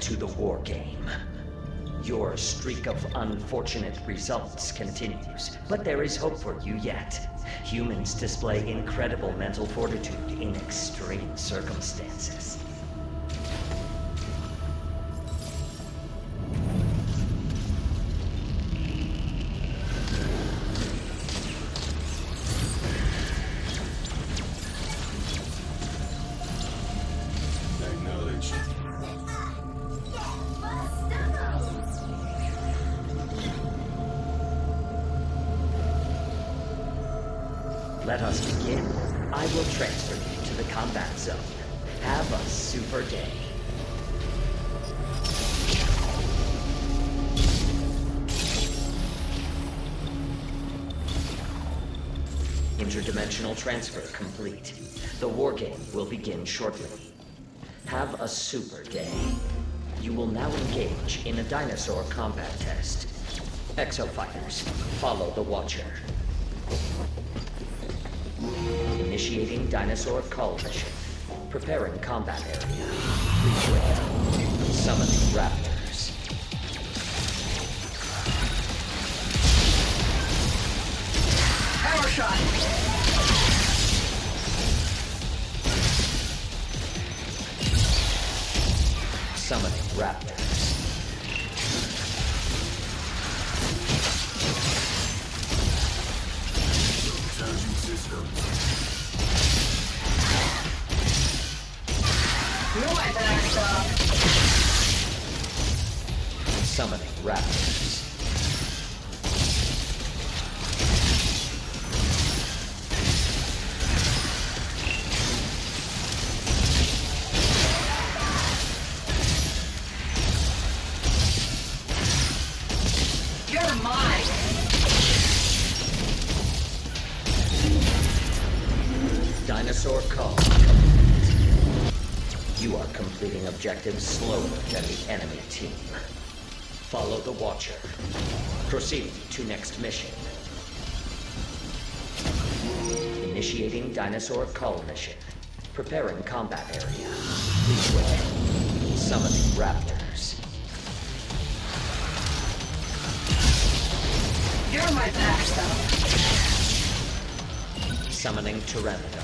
To the war game. Your streak of unfortunate results continues, but there is hope for you yet. Humans display incredible mental fortitude in extreme circumstances. Transfer complete. The war game will begin shortly. Have a super day. You will now engage in a dinosaur combat test. Exofighters, follow the Watcher. Initiating dinosaur call mission. Preparing combat area. Summoning. Preparing combat area. Please wait. Summoning raptors. You're my backstop! Summoning pteranodons.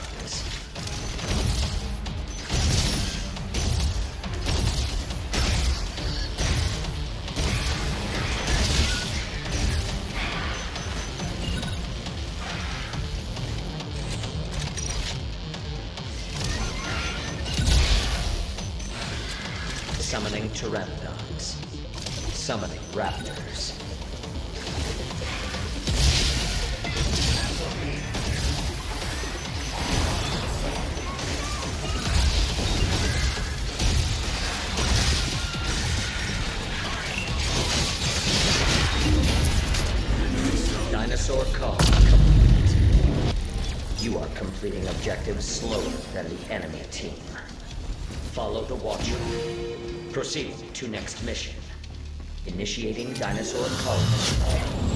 Summoning pteranodons. Summoning raptors. Dinosaur call complete. You are completing objectives slower than the enemy team. Follow the Watcher. Proceed to next mission. Initiating dinosaur mission.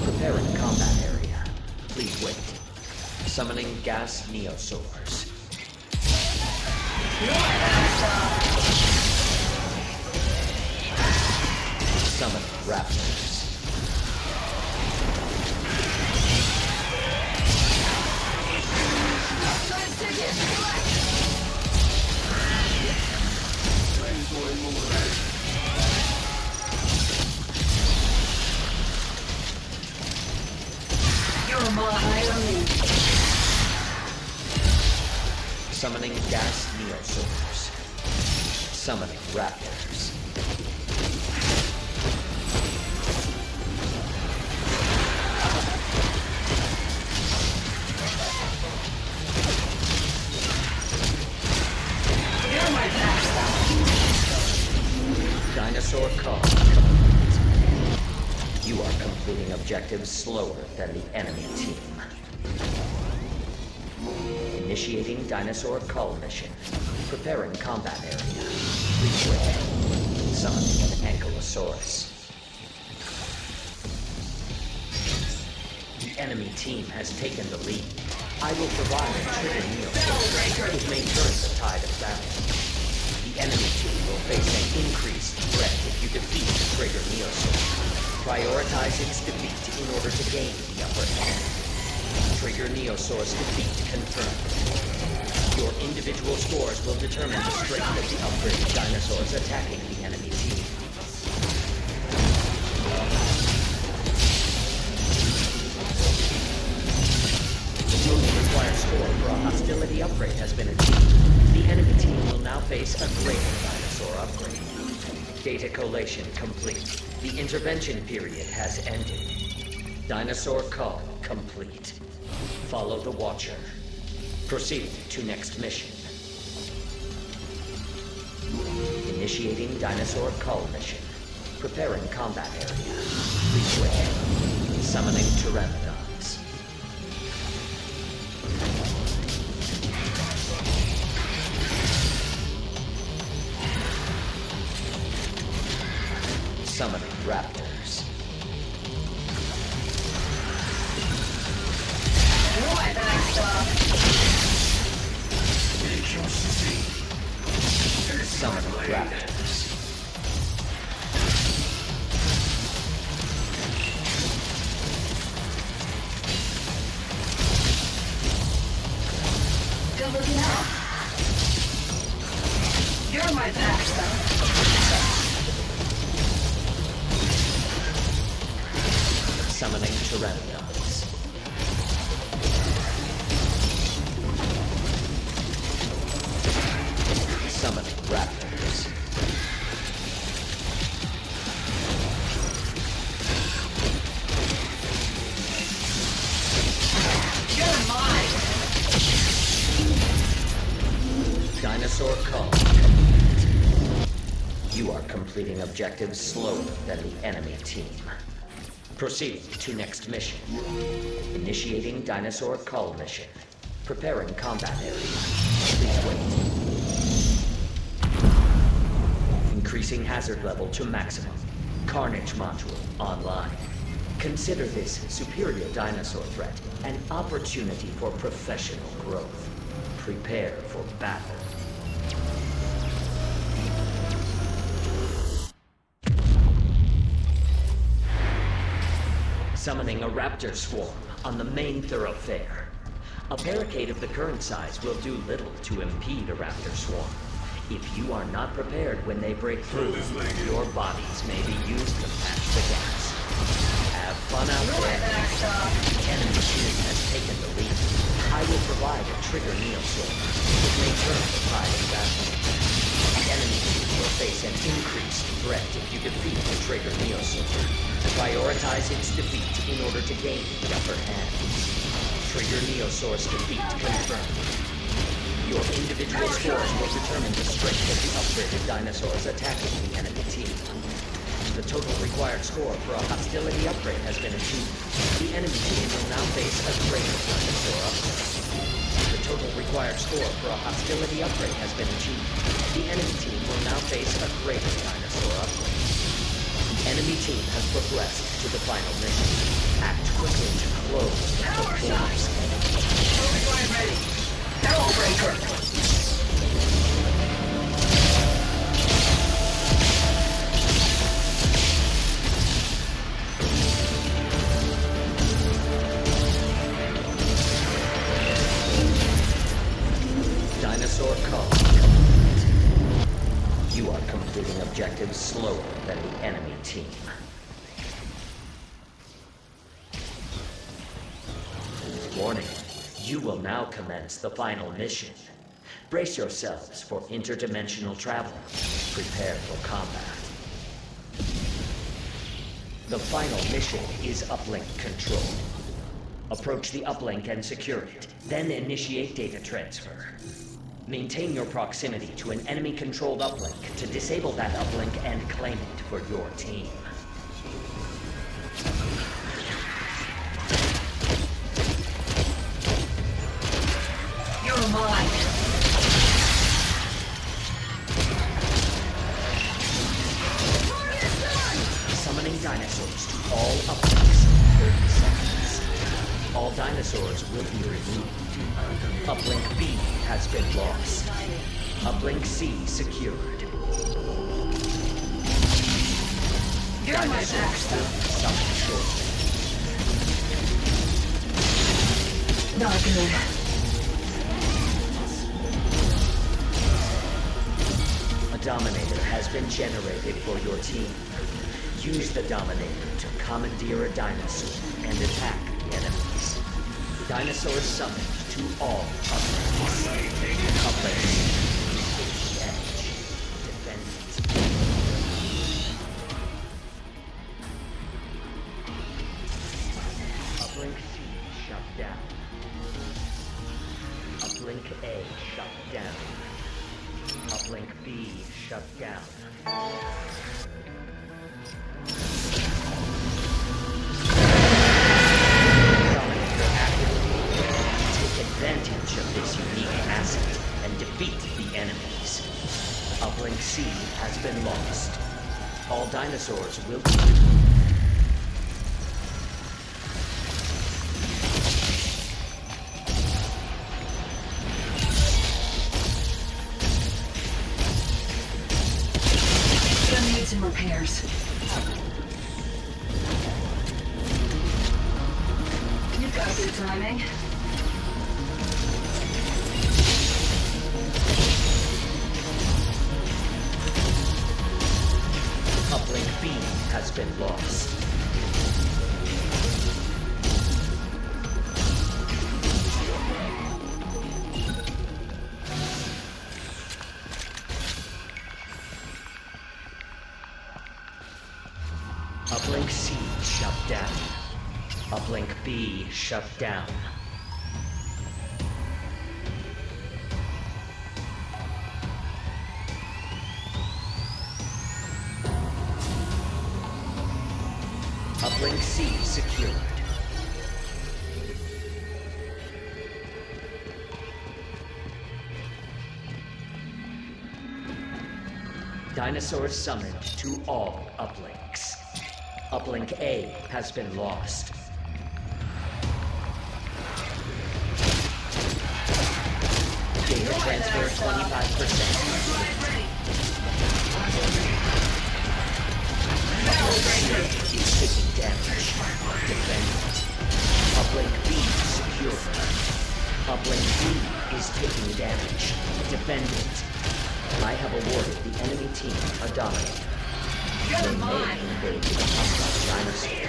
Preparing combat area. Please wait. Summoning gas neosaurs. You're my backstop! Summoning raptors. Summoning gas neosaurs. Summoning raptors. Dinosaur call. You are completing objectives slower than the enemy team. Dinosaur call mission. Preparing combat area. Wait. Summoning an Ankylosaurus. The enemy team has taken the lead. I will provide a trigger meal! It may turn the tide of battle. The enemy team will face an increased threat if you defeat the Trigger Neosaur. Prioritize its defeat in order to gain the upper hand. Trigger Neosaur's defeat confirmed. Your individual scores will determine the strength of the upgraded dinosaurs attacking the enemy team. The total required score for a hostility upgrade has been achieved. The enemy team will now face a greater dinosaur upgrade. Data collation complete. The intervention period has ended. Dinosaur call complete. Follow the Watcher. Proceed to next mission. Initiating dinosaur call mission. Preparing combat area. Please. Summoning Pteranodons. Objectives slower than the enemy team. Proceed to next mission. Initiating dinosaur call mission. Preparing combat area. Please wait. Increasing hazard level to maximum. Carnage module online. Consider this superior dinosaur threat an opportunity for professional growth. Prepare for battle. Summoning a raptor swarm on the main thoroughfare. A barricade of the current size will do little to impede a raptor swarm. If you are not prepared when they break through, your bodies may be used to patch the gaps. Have fun out there. The enemy team has taken the lead. I will provide a trigger neosaur. It may turn the tide of battle. The enemy team will face an increased threat if you defeat the trigger neosaur. Prioritize its defeat in order to gain the upper hand. Trigger neosaur's defeat confirmed. Your individual scores will determine the strength of the upgraded dinosaurs attacking the enemy team. The total required score for a hostility upgrade has been achieved. The enemy team will now face a greater dinosaur upgrade. The total required score for a hostility upgrade has been achieved. The enemy team will now face a greater dinosaur upgrade. The enemy team has progressed to the final mission. Act quickly to close the doors. Override ready. Barrel completing objectives slower than the enemy team. Warning. You will now commence the final mission. Brace yourselves for interdimensional travel. Prepare for combat. The final mission is uplink control. Approach the uplink and secure it, then initiate data transfer. Maintain your proximity to an enemy-controlled uplink to disable that uplink and claim it for your team. You're mine. Summoning dinosaurs to all uplinks 30 seconds. All dinosaurs will be removed. Uplink B has been lost. Uplink C secured. You're my backstop. Summon. Not good. A Dominator has been generated for your team. Use the Dominator to commandeer a dinosaur and attack the enemies. Dinosaur summoned to all uplinks. Shut down. Uplink C secured. Dinosaurs summoned to all uplinks. Uplink A has been lost. Data transfer 25%. is taking damage. Defend it. Uplink B secure. Uplink B is taking damage. Defend it. I have awarded the enemy team a dominator. They may invade the hostile dinosaur.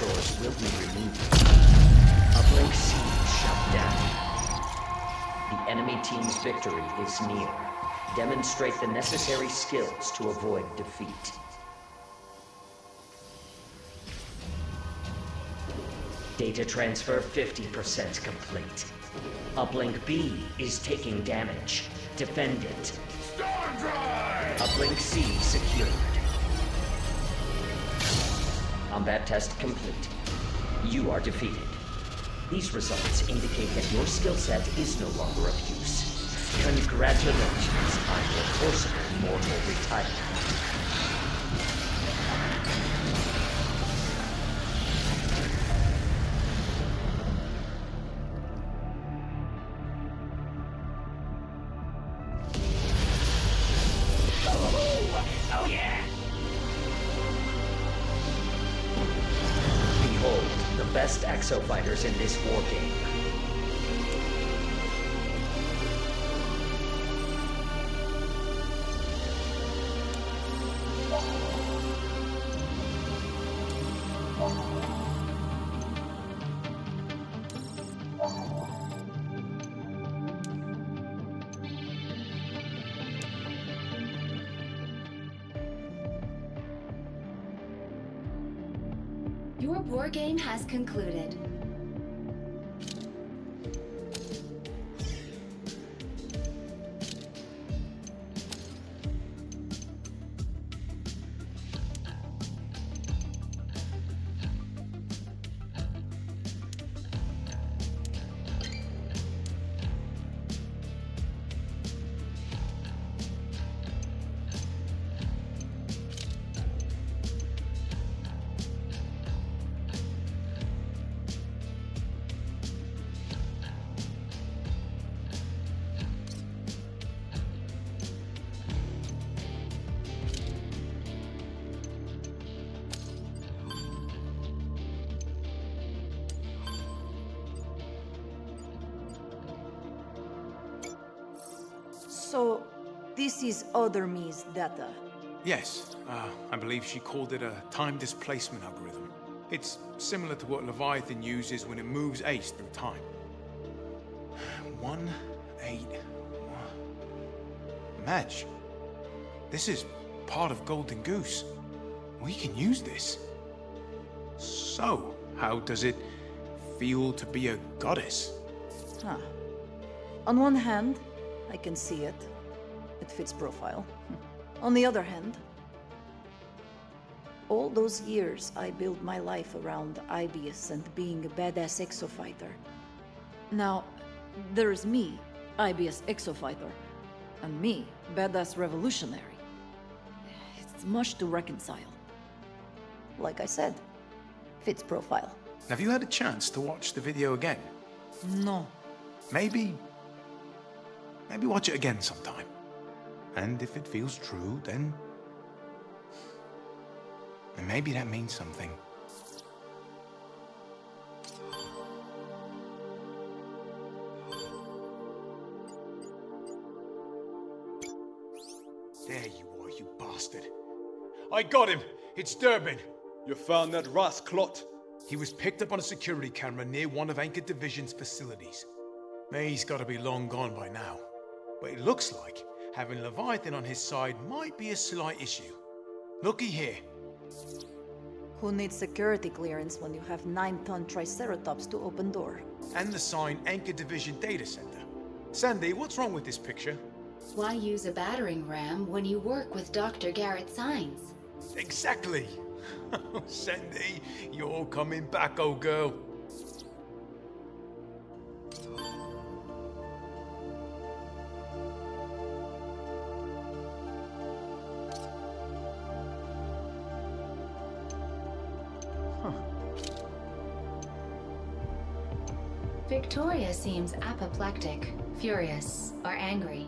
Dinosaurs will be removed. Uplink C shut down. The enemy team's victory is near. Demonstrate the necessary skills to avoid defeat. Data transfer 50% complete. Uplink B is taking damage. Defend it. Storm Drive! Uplink C secured. Combat test complete. You are defeated. These results indicate that your skill set is no longer of use. Congratulations on your forcible mortal retirement. Concluded. This is other me's data. Yes, uh, I believe she called it a time displacement algorithm. It's similar to what Leviathan uses when it moves Ace through time. One, eight, one. Madge, this is part of Golden Goose. We can use this. So, how does it feel to be a goddess? Huh. On one hand, I can see it. It fits profile. On the other hand, all those years I built my life around Aibius and being a badass exofighter. Now, there's me, Aibius exofighter, and me, badass revolutionary. It's much to reconcile. Like I said, fits profile. Have you had a chance to watch the video again? No. Maybe. Maybe watch it again sometime. And if it feels true, then. then maybe that means something. There you are, you bastard. I got him! It's Durbin! You found that rascalot? He was picked up on a security camera near one of Anchor Division's facilities. May's gotta be long gone by now. But it looks like having Leviathan on his side might be a slight issue. Looky here. Who needs security clearance when you have nine-ton Triceratops to open door? And the sign Anchor Division Data Center. Sandy, what's wrong with this picture? Why use a battering ram when you work with Dr. Garrett Signs? Exactly! Sandy, you're coming back, old girl. Seems apoplectic, furious, or angry.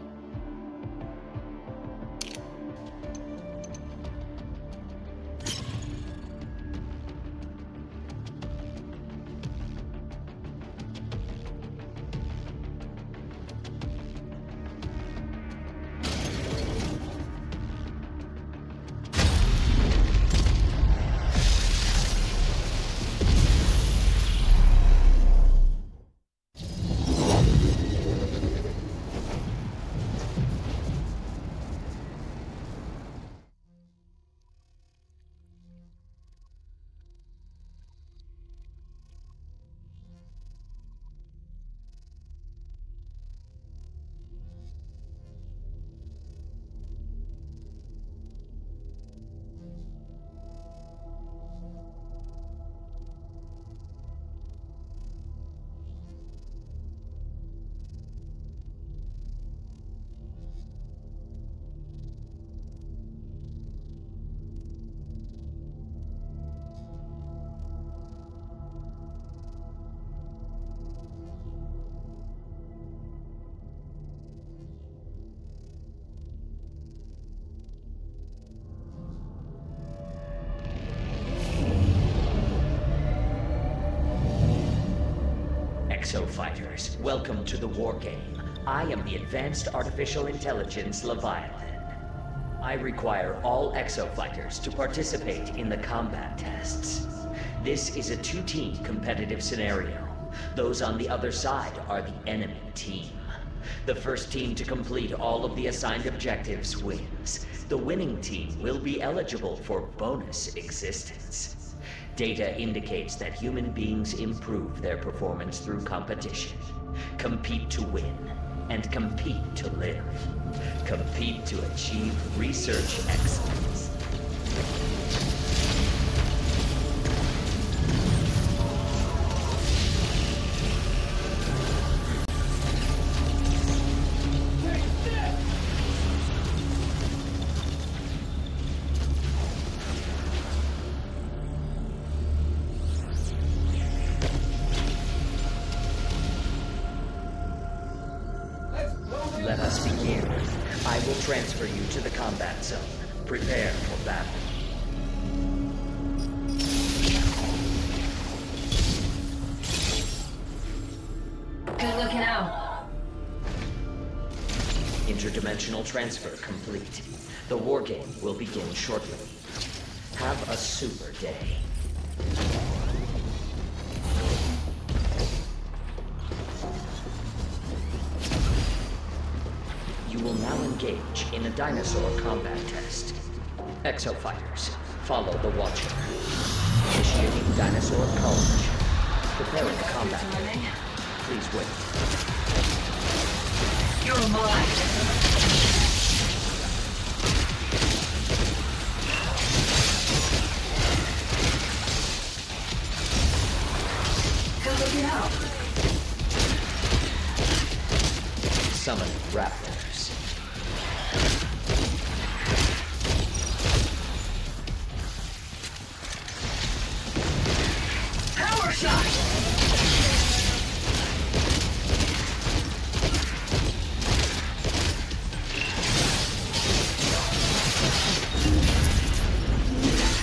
Welcome to the war game. I am the Advanced Artificial Intelligence Leviathan. I require all Exo fighters to participate in the combat tests. This is a two-team competitive scenario. Those on the other side are the enemy team. The first team to complete all of the assigned objectives wins. The winning team will be eligible for bonus existence. Data indicates that human beings improve their performance through competition. Compete to win, and compete to live. Compete to achieve research excellence. Shortly. Have a super day. You will now engage in a dinosaur combat test. Exofighters, follow the Watcher. Initiating dinosaur mission. Preparing combat. Please wait. You're mine.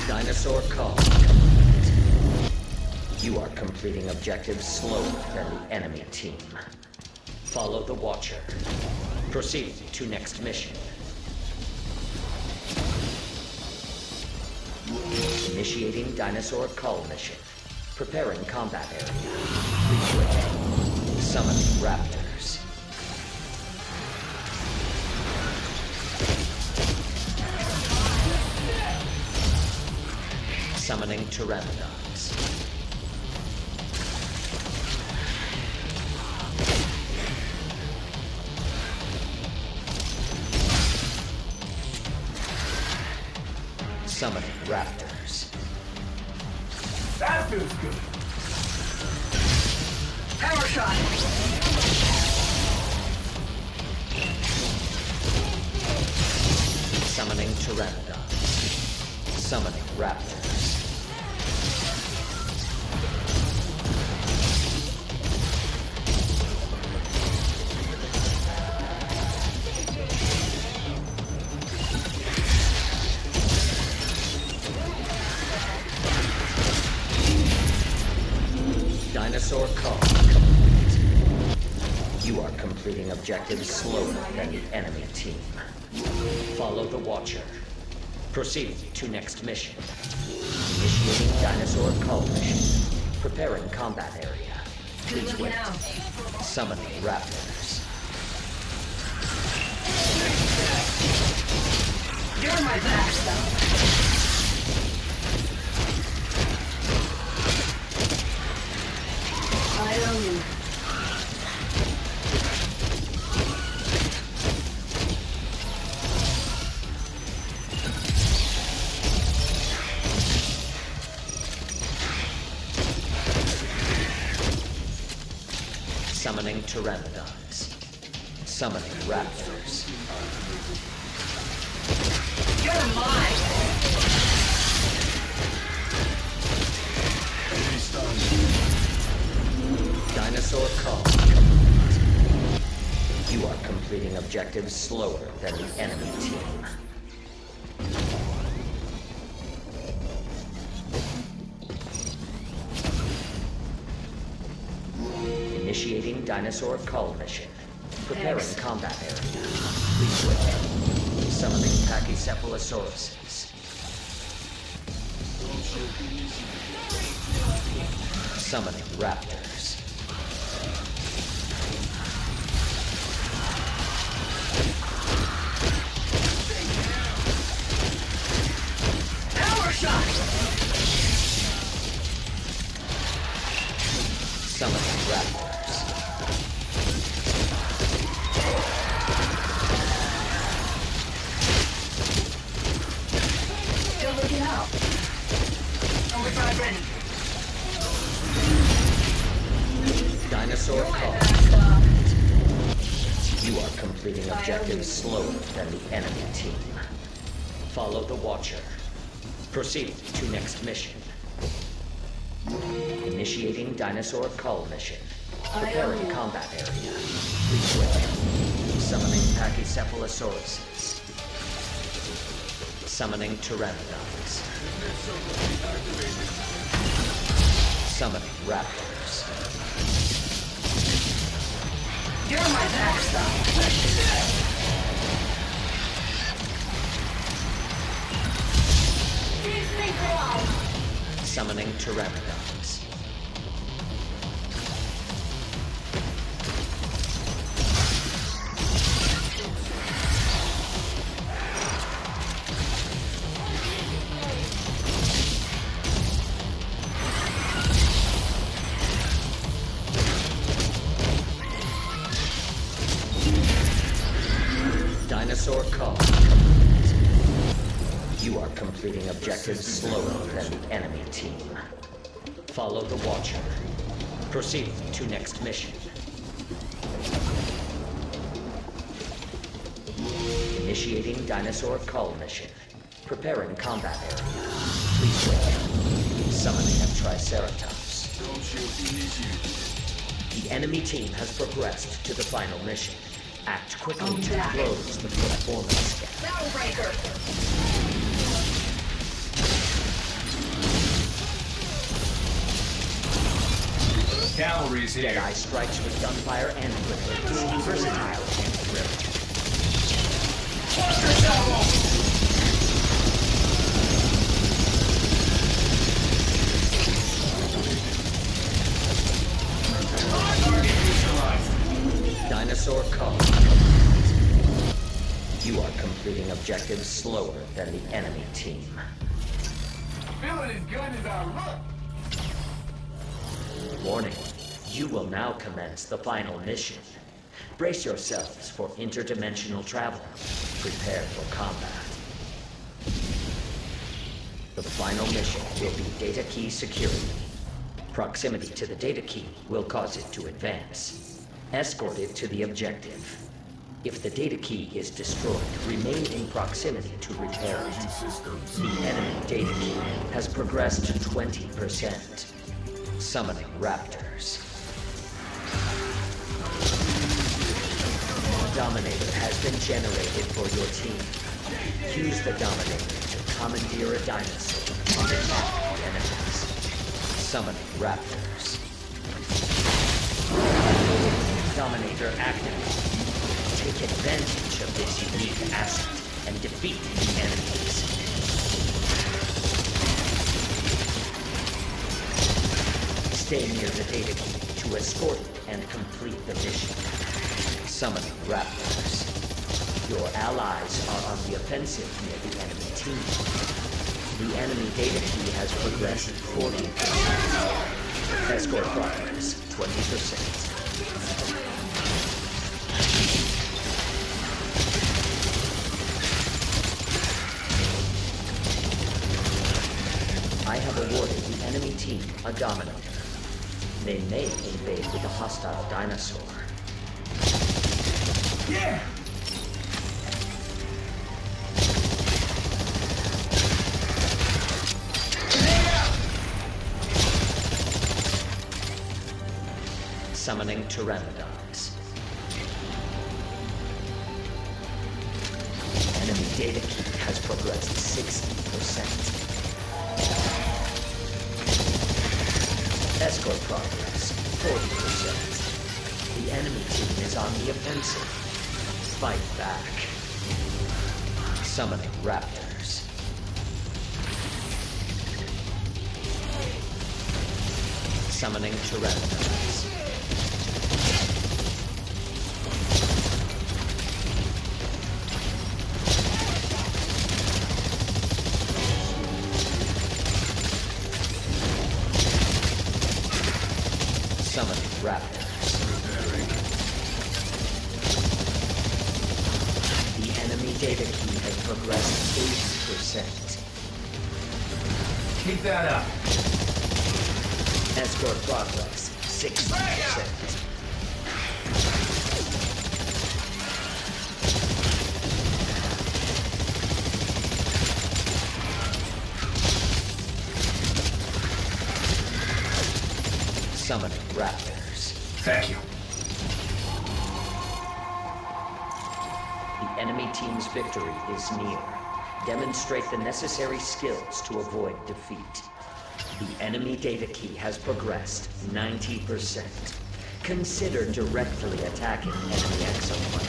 Dinosaur call. You are completing objectives slower than the enemy team. Follow the Watcher. Proceed to next mission. Initiating dinosaur call mission. Preparing combat area. Summoning raptors. Summoning pteranodons. Summoning raptors. Feels good. Power shot. Summoning pteranodons. Summoning raptors. Objectives slower than the enemy team. Follow the Watcher. Proceed to next mission. Initiating dinosaur call mission. Preparing combat area. Please wait. Summoning raptors. You're my backstop. Slower than the enemy team. Initiating dinosaur call mission. Preparing Thanks. combat area. Please wait. Summoning Pachycephalosauruses. Summoning raptors. Dinosaur Cull Mission. Preparing combat area. Summoning Pachycephalosaurus. Summoning Pteranodons. Summoning Raptors. You're my backstop. Summoning Pteranodons. Dinosaur call. You are completing objectives slower than the enemy team. Follow the Watcher. Proceed to next mission. Initiating dinosaur call mission. Preparing combat area. Please wait. Summoning of Triceratops. The enemy team has progressed to the final mission. Act quickly to close the performance gap. Battle Breaker! Cavalry's here. Deadeye strikes with gunfire and grenades. Versatile and brilliant. Dinosaur call. You are completing objectives slower than the enemy team. Feeling as good as I look. Warning. You will now commence the final mission. Brace yourselves for interdimensional travel. Prepare for combat. The final mission will be data key security. Proximity to the data key will cause it to advance. Escort it to the objective. If the data key is destroyed, remain in proximity to repair it. The enemy data key has progressed to 20%. Summoning raptors. Dominator has been generated for your team. Use the Dominator to commandeer a dinosaur and attack the enemies. Summoning raptors. Dominator activated. Take advantage of this unique asset and defeat the enemies. Stay near the data key to escort and complete the mission. Summoning raptors. Your allies are on the offensive near the enemy team. The enemy data key has progressed 40. Escort progress 20%. Awarded the enemy team a Dominator. They may invade with a hostile dinosaur. Yeah! Summoning Pteranodons. Enemy data key has progressed 60%. Progress 40%. The enemy team is on the offensive. Fight back. Summoning raptors. Summoning Pteranodons. Demonstrate the necessary skills to avoid defeat. The enemy data key has progressed 90%. Consider directly attacking enemy exoplanets.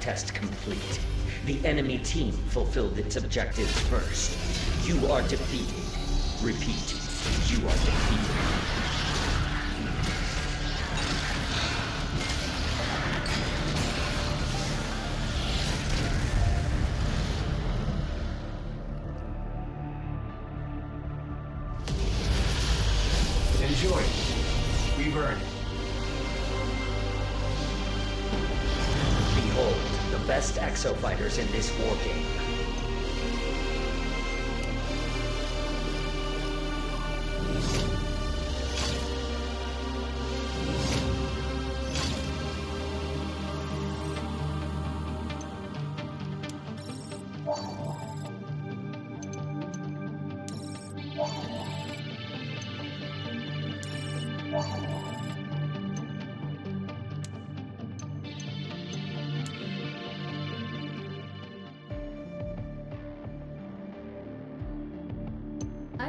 Test complete. The enemy team fulfilled its objectives first. You are defeated.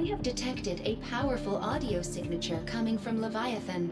I have detected a powerful audio signature coming from Leviathan.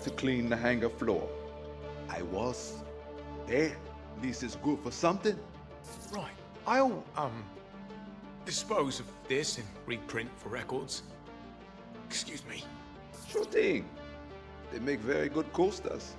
To clean the hangar floor. I was. There. This is good for something. Right. I'll, um, dispose of this and reprint for records. Excuse me. Sure thing. They make very good coasters.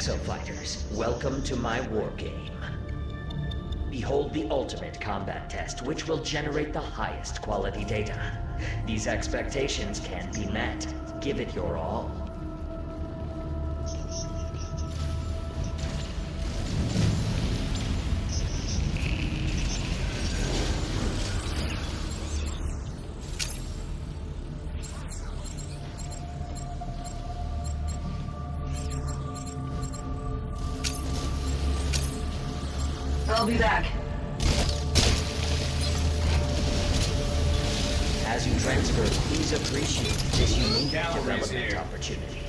Exofighters, welcome to my war game. Behold the ultimate combat test, which will generate the highest quality data. These expectations can be met. Give it your all. I'll be back. As you transfer, please appreciate this unique Cavalry's development here. opportunity.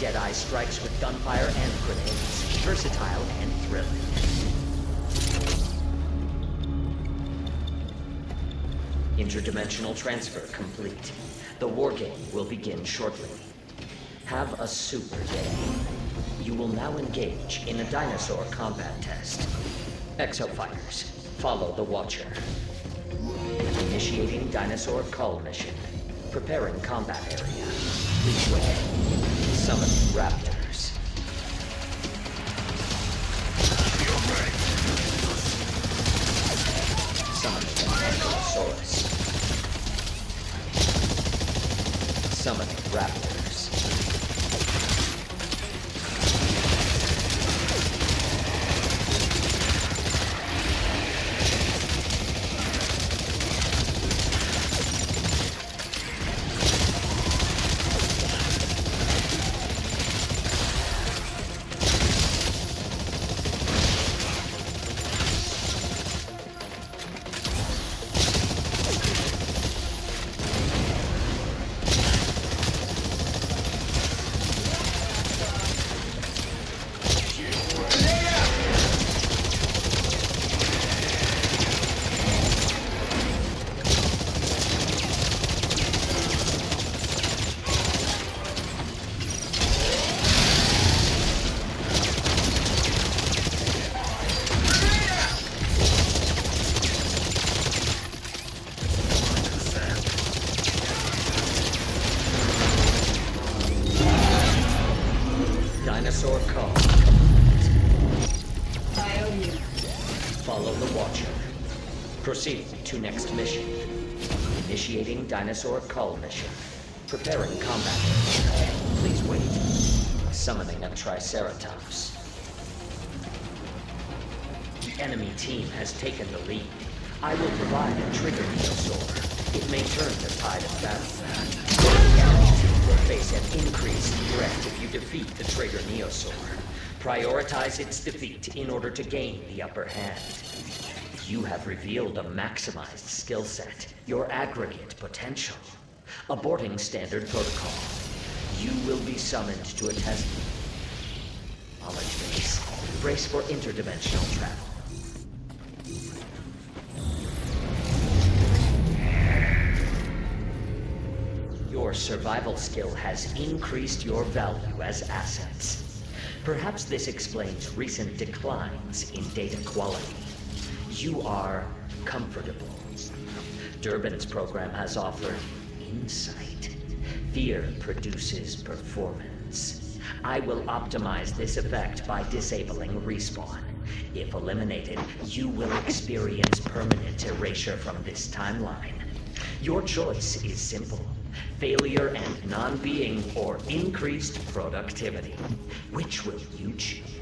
Deadeye strikes with gunfire and grenades, versatile and thrilling. Interdimensional transfer complete. The war game will begin shortly. Have a super day. You will now engage in a dinosaur combat test. Exofighters, follow the Watcher. Initiating dinosaur call mission. Preparing combat area. Wait. Summon raptors. Summon. Summoning raptors. Dinosaur call mission. Preparing combat. Please wait. Summoning a Triceratops. The enemy team has taken the lead. I will provide a trigger neosaur. It may turn the tide of battle. Will face an increased threat if you defeat the trigger neosaur. Prioritize its defeat in order to gain the upper hand. You have revealed a maximized skill set, your aggregate potential. Aborting standard protocol. You will be summoned to a test. Knowledge base. Brace for interdimensional travel. Your survival skill has increased your value as assets. Perhaps this explains recent declines in data quality. You are comfortable. Durban's program has offered insight. Fear produces performance. I will optimize this effect by disabling respawn. If eliminated, you will experience permanent erasure from this timeline. Your choice is simple. Failure and non-being or increased productivity. Which will you choose?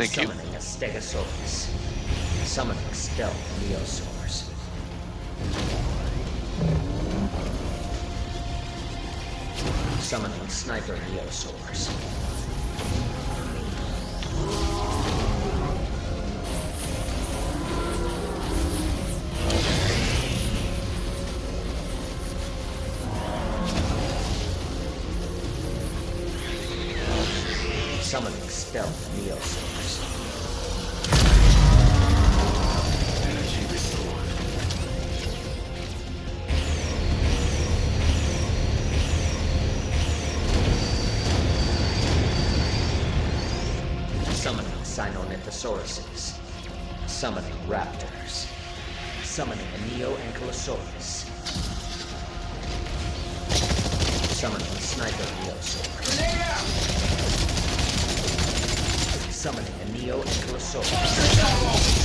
Thank Summoning you. a Stegosaurus. Summoning stealth Neosaurus. Summoning sniper Neosaurus. sniper Neo Summoning a Neo Ankylosaurus.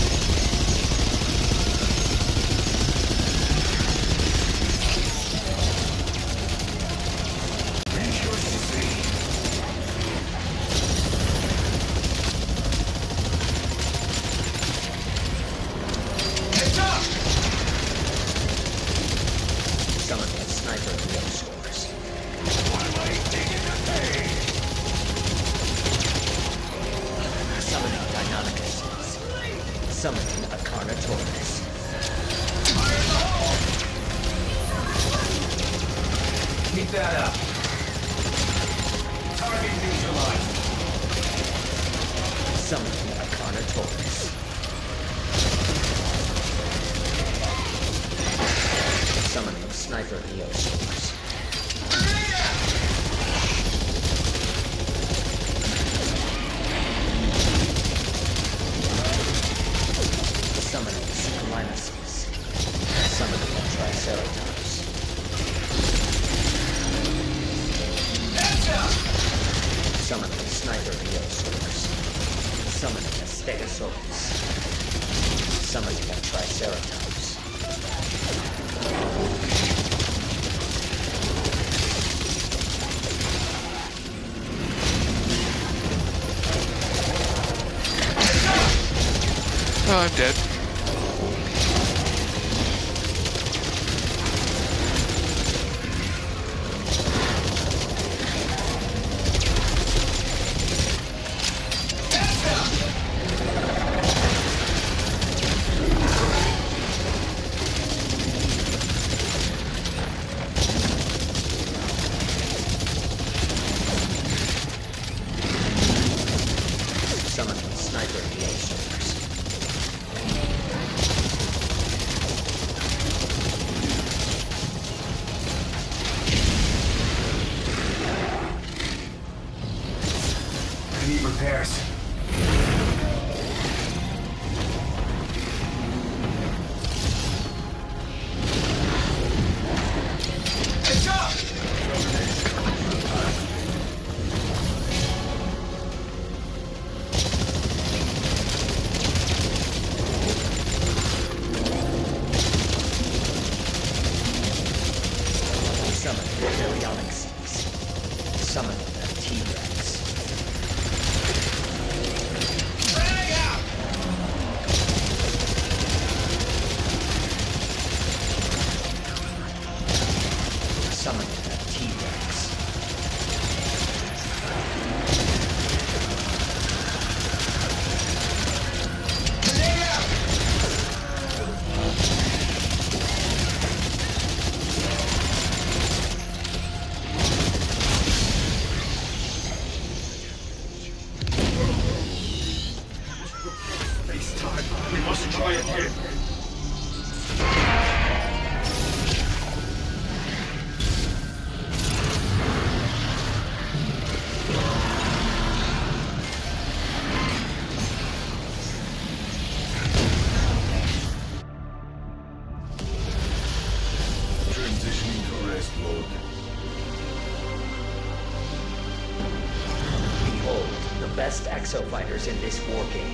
Exo fighters in this war game.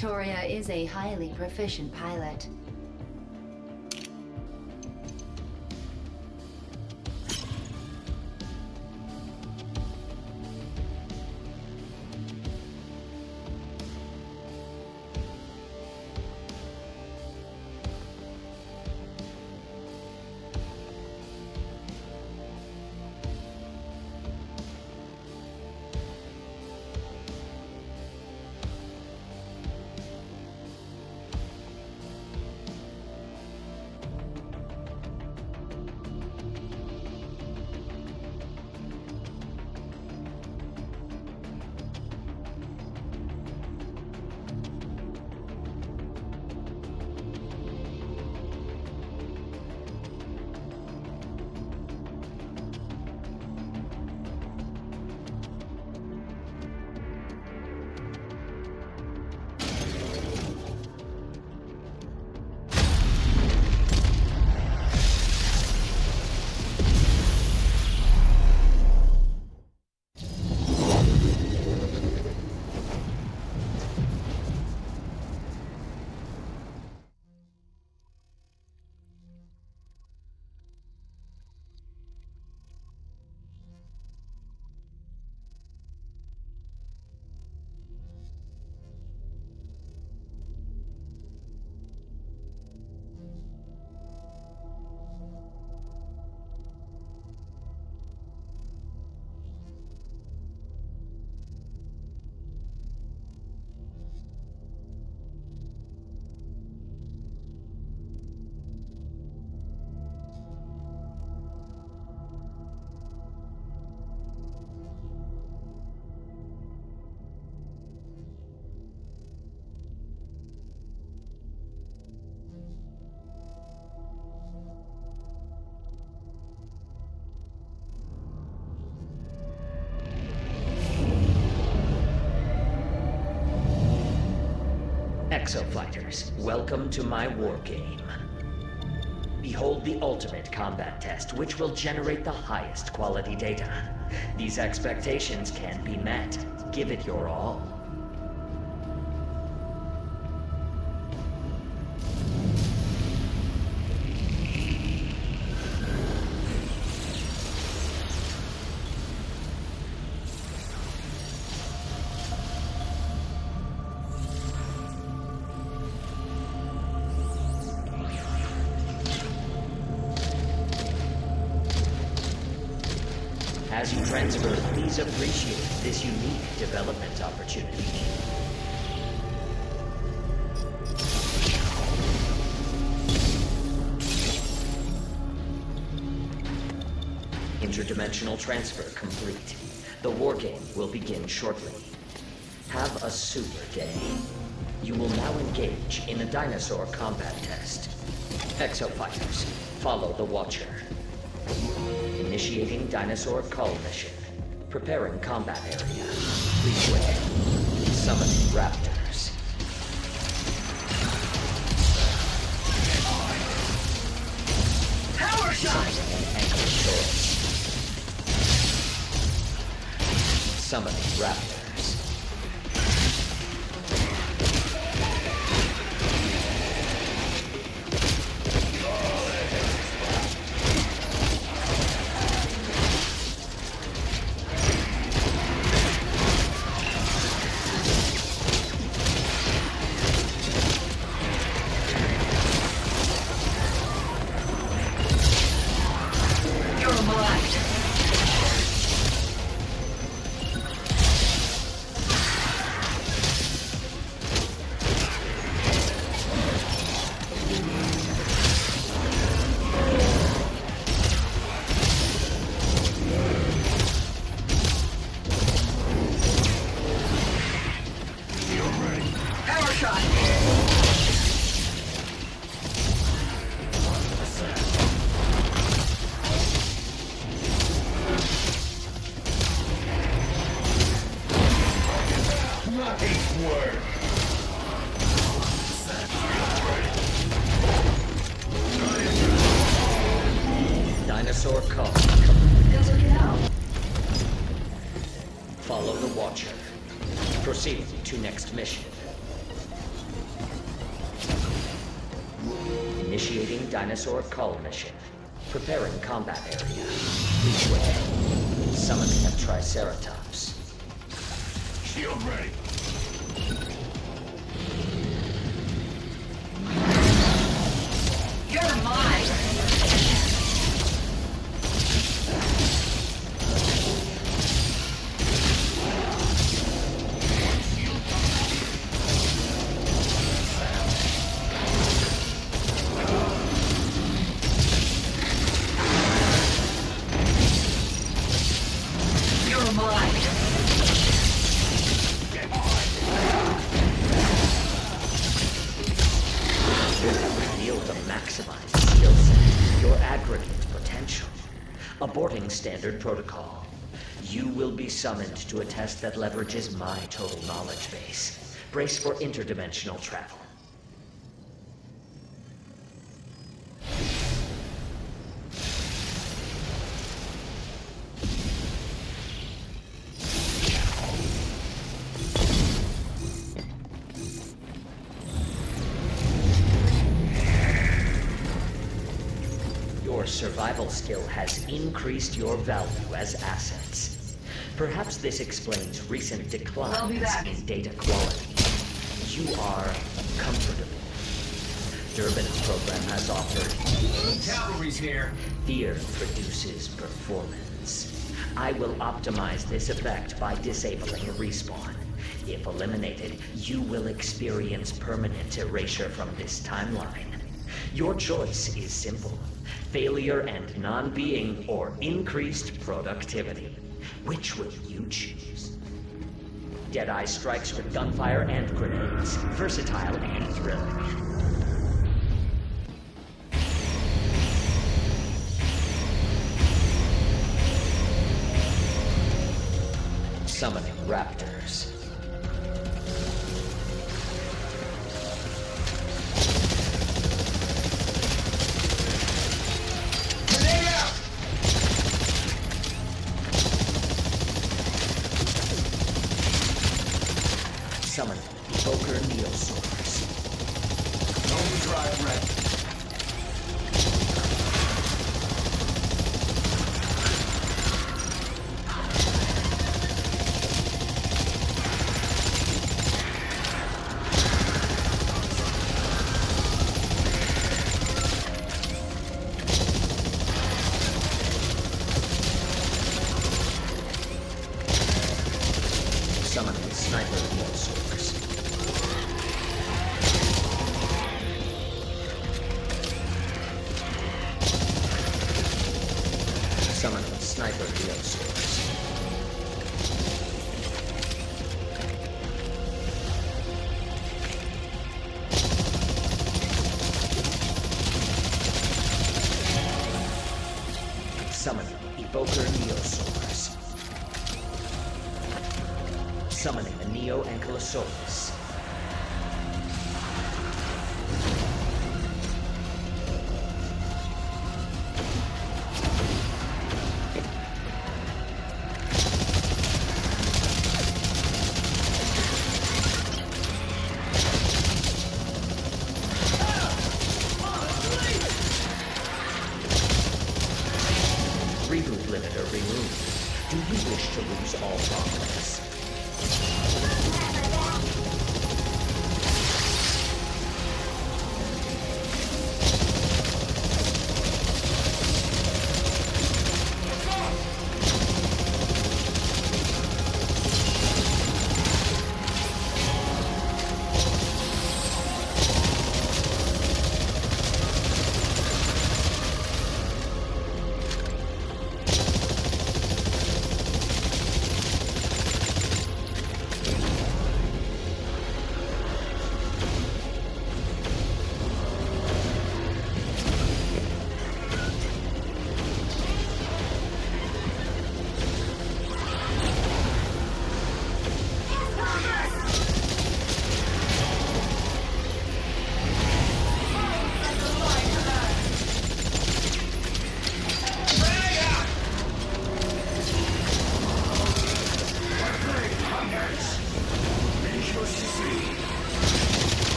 Victoria is a highly proficient pilot. Exofighters, welcome to my war game. Behold the ultimate combat test, which will generate the highest quality data. These expectations can be met. Give it your all. Transfer complete. The war game will begin shortly. Have a super day. You will now engage in a dinosaur combat test. Exofighters, follow the Watcher. Initiating dinosaur call mission. Preparing combat area. Please wait. Summoning raptors. Summoning Dinosaur call. Follow the Watcher. Proceed to next mission. Initiating dinosaur call mission. Preparing combat area. Please wait. Summoning a Triceratops. Shield ready. That leverages my total knowledge base. Brace for interdimensional travel. Your survival skill has increased your value. Perhaps this explains recent declines in data quality. You are comfortable. Durban's program has offered ease. Cavalry's here. Fear produces performance. I will optimize this effect by disabling respawn. If eliminated, you will experience permanent erasure from this timeline. Your choice is simple. Failure and non-being or increased productivity. Which will you choose? Deadeye strikes with gunfire and grenades. Versatile and thrilling. Summoning raptors.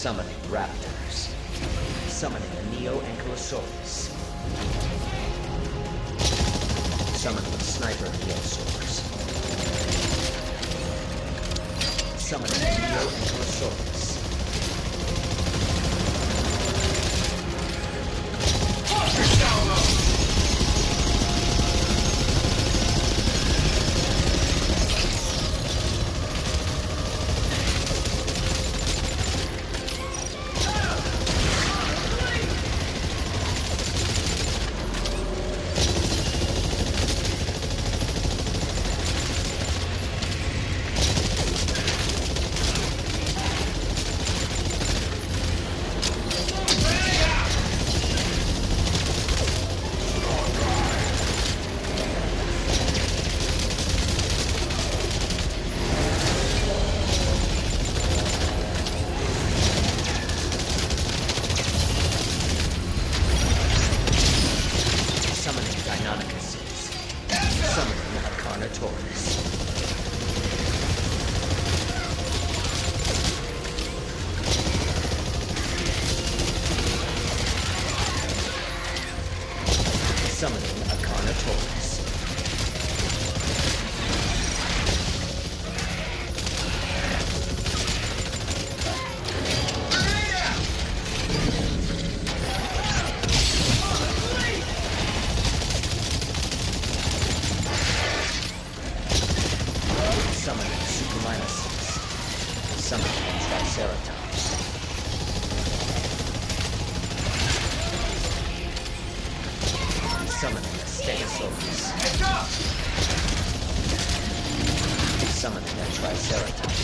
Summoning Up! Summoning a Triceratops.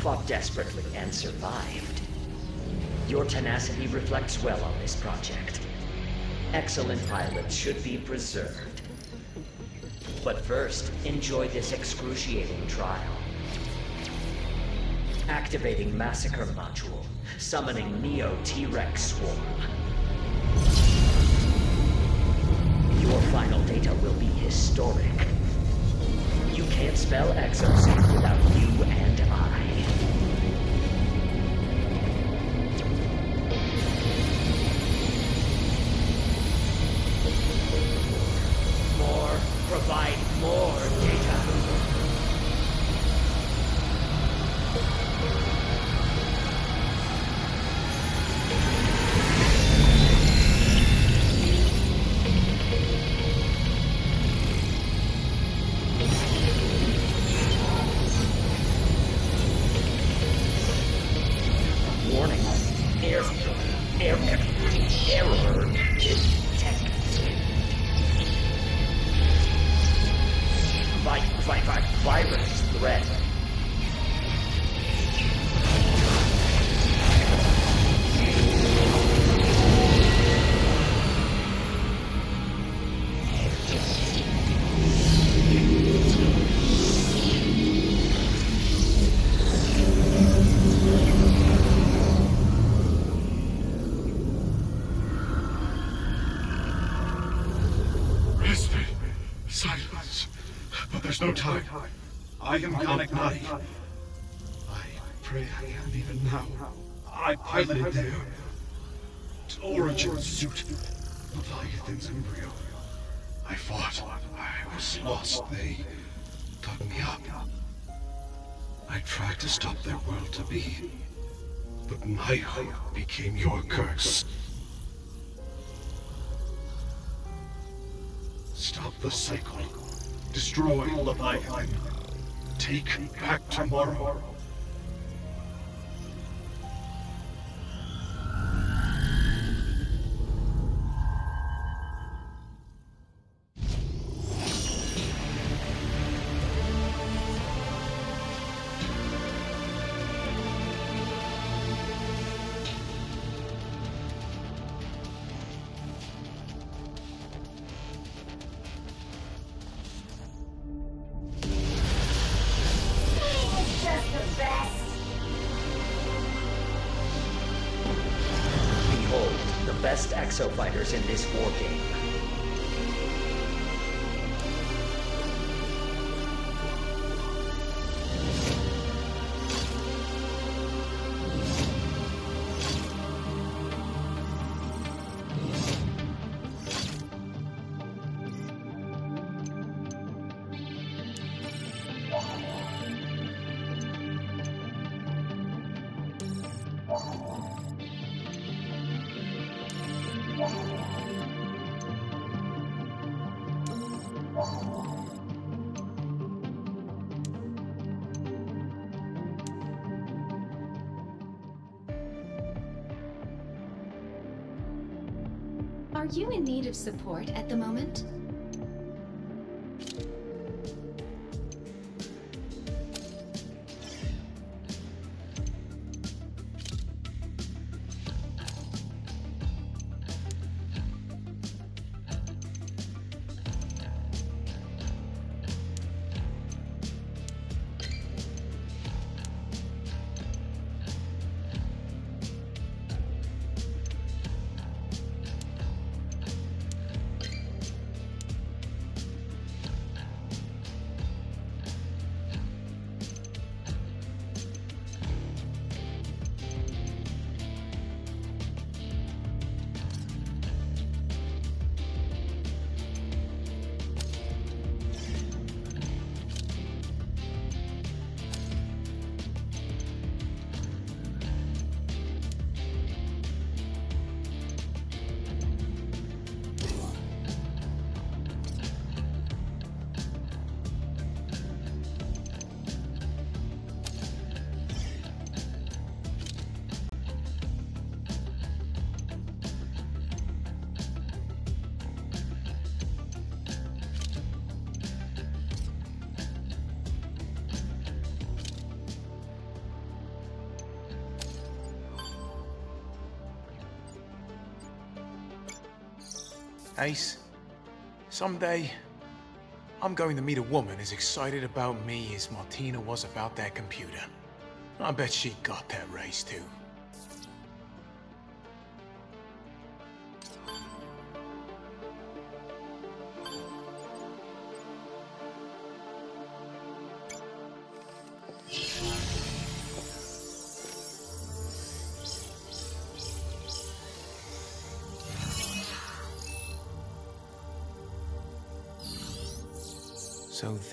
Fought desperately and survived. Your tenacity reflects well on this project. Excellent pilots should be preserved. But first, enjoy this excruciating trial. Activating Massacre Module. Summoning Neo T-Rex Swarm. Your final data will be historic. You can't spell exosuit without you and the cycle. Destroy Leviathan. Take back tomorrow. Support at the moment? Ace, someday I'm going to meet a woman as excited about me as Martina was about that computer. I bet she got that raise too.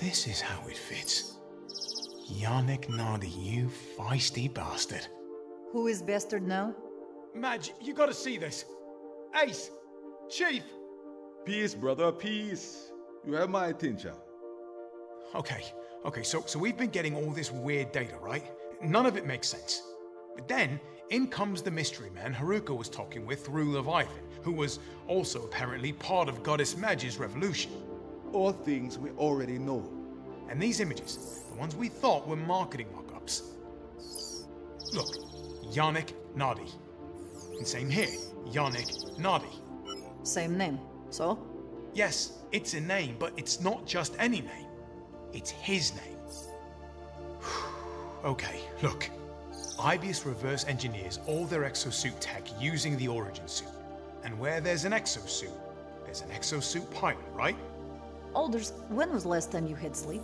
This is how it fits. Yannick Nadi, you feisty bastard. Who is bastard now? Madge, you gotta see this. Ace! Chief! Peace, brother, peace. You have my attention. Okay, okay, so, so we've been getting all this weird data, right? None of it makes sense. But then, in comes the mystery man Haruka was talking with through Leviathan, who was also apparently part of Goddess Madge's revolution. All things we already know. And these images, the ones we thought were marketing mock-ups. Look, Yannick Nadi. And same here, Yannick Nadi. Same name. So? Yes, it's a name, but it's not just any name. It's his name. okay, look. Aibius reverse engineers all their exosuit tech using the Origin suit. And where there's an exosuit, there's an exosuit pilot, right? Alders, when was the last time you had sleep?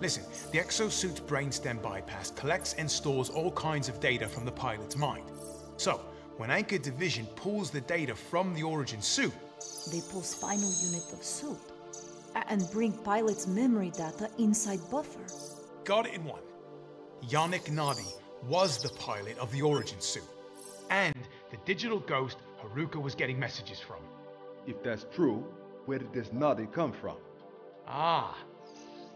Listen, the exosuit's brainstem bypass collects and stores all kinds of data from the pilot's mind. So, when Anchor Division pulls the data from the Origin suit, They pull spinal unit of suit and bring pilot's memory data inside buffer. got it in one. Yannick Nadi was the pilot of the Origin suit. And the digital ghost Haruka was getting messages from. If that's true, where did this Nadi come from? Ah,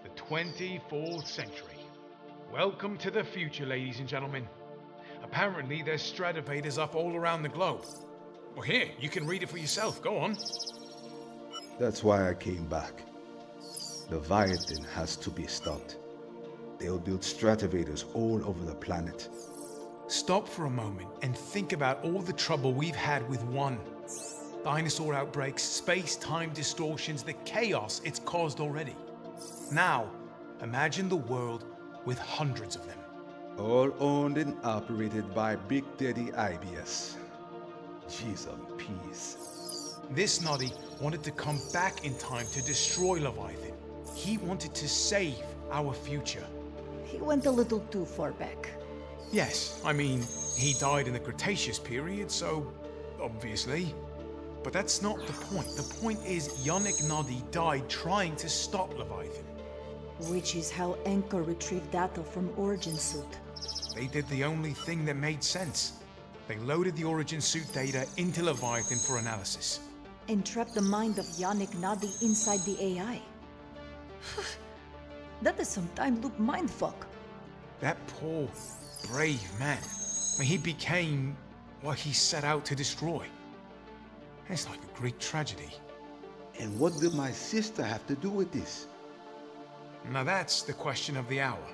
the 24th century. Welcome to the future, ladies and gentlemen. Apparently, there's Stradivators up all around the globe. Well, here, you can read it for yourself. Go on. That's why I came back. The Leviathan has to be stopped. They'll build strativators all over the planet. Stop for a moment and think about all the trouble we've had with one. Dinosaur outbreaks, space time distortions, the chaos it's caused already. Now, imagine the world with hundreds of them. All owned and operated by Big Daddy Aibius. Jeez of peace. This Noddy wanted to come back in time to destroy Leviathan. He wanted to save our future. He went a little too far back. Yes, I mean, he died in the Cretaceous period, so obviously. But that's not the point. The point is, Yannick Nadi died trying to stop Leviathan. Which is how Anchor retrieved data from Origin Suit. They did the only thing that made sense. They loaded the Origin suit data into Leviathan for analysis. And trapped the mind of Yannick Nadi inside the AI. that is some time loop mindfuck. That poor, brave man. I mean, he became what he set out to destroy. It's like a Greek tragedy. And what did my sister have to do with this? Now that's the question of the hour.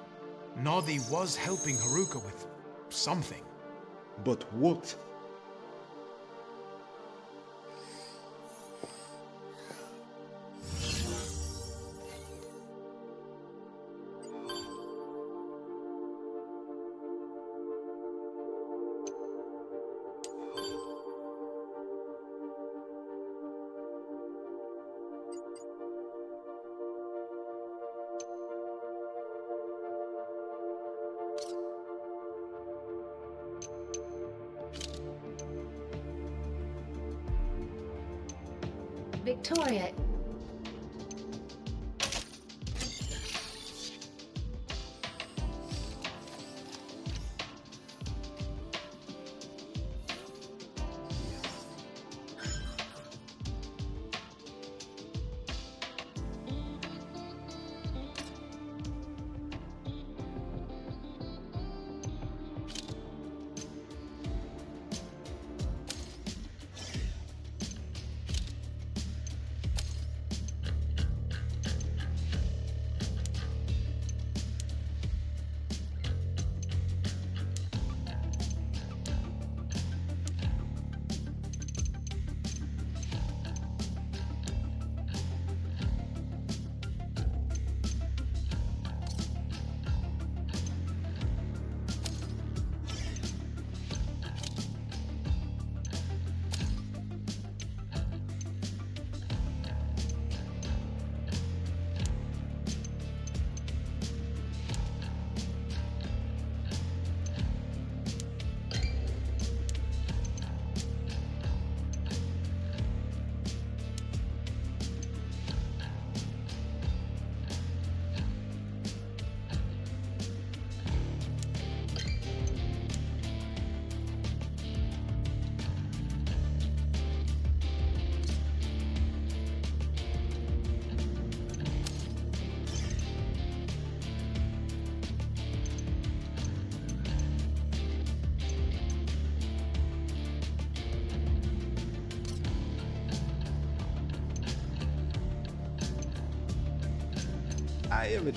Nodi was helping Haruka with something. But what? I am a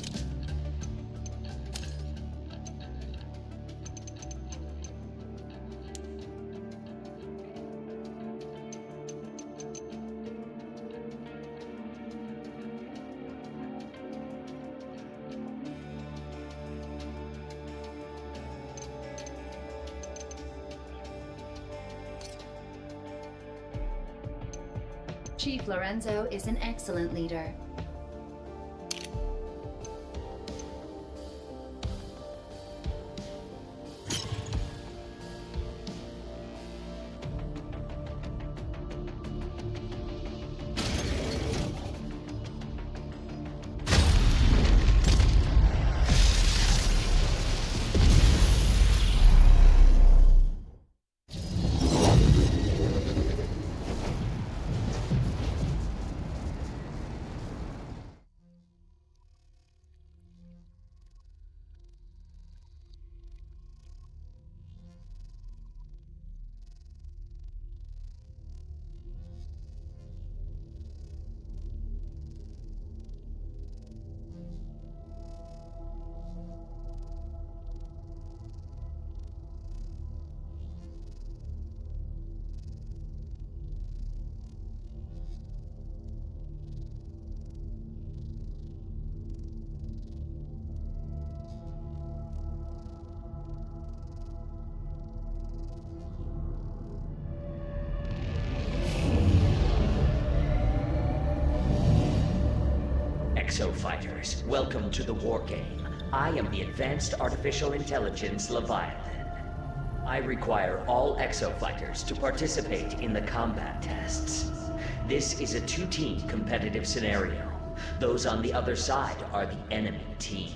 Chief Lorenzo is an excellent leader. Fighters, welcome to the war game. I am the Advanced Artificial Intelligence Leviathan. I require all Exo fighters to participate in the combat tests. This is a two-team competitive scenario. Those on the other side are the enemy team.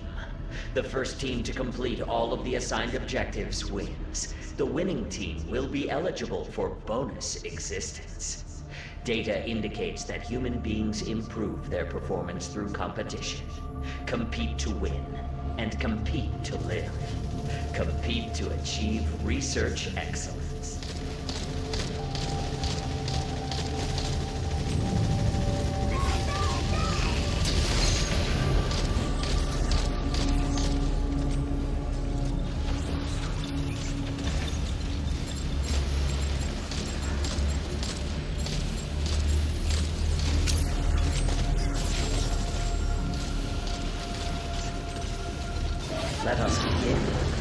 The first team to complete all of the assigned objectives wins. The winning team will be eligible for bonus existence. Data indicates that human beings improve their performance through competition. Compete to win, and compete to live. Compete to achieve research excellence.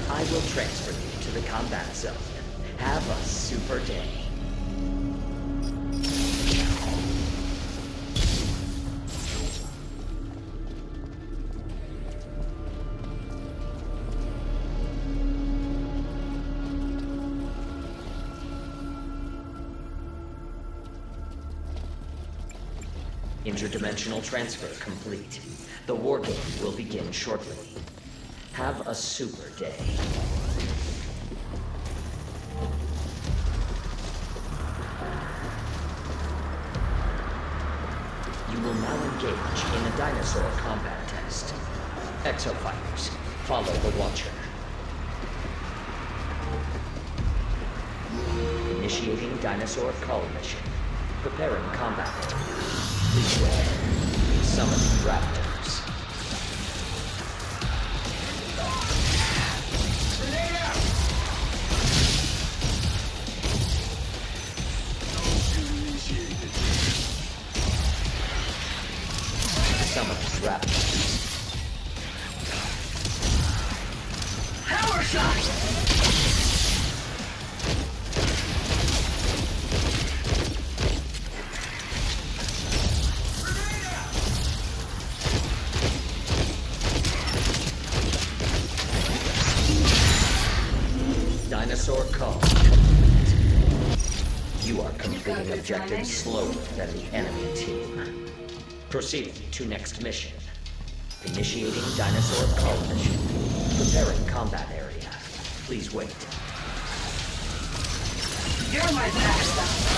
I will transfer you to the combat zone. Have a super day. Interdimensional transfer complete. The war game will begin shortly. Have a super day. You will now engage in a dinosaur combat test. Exo fighters, follow the Watcher. Initiating dinosaur cull mission. Preparing combat. Wait. Summon raptors. To next mission. Initiating dinosaur cull mission. Preparing combat area. Please wait. You're my backup.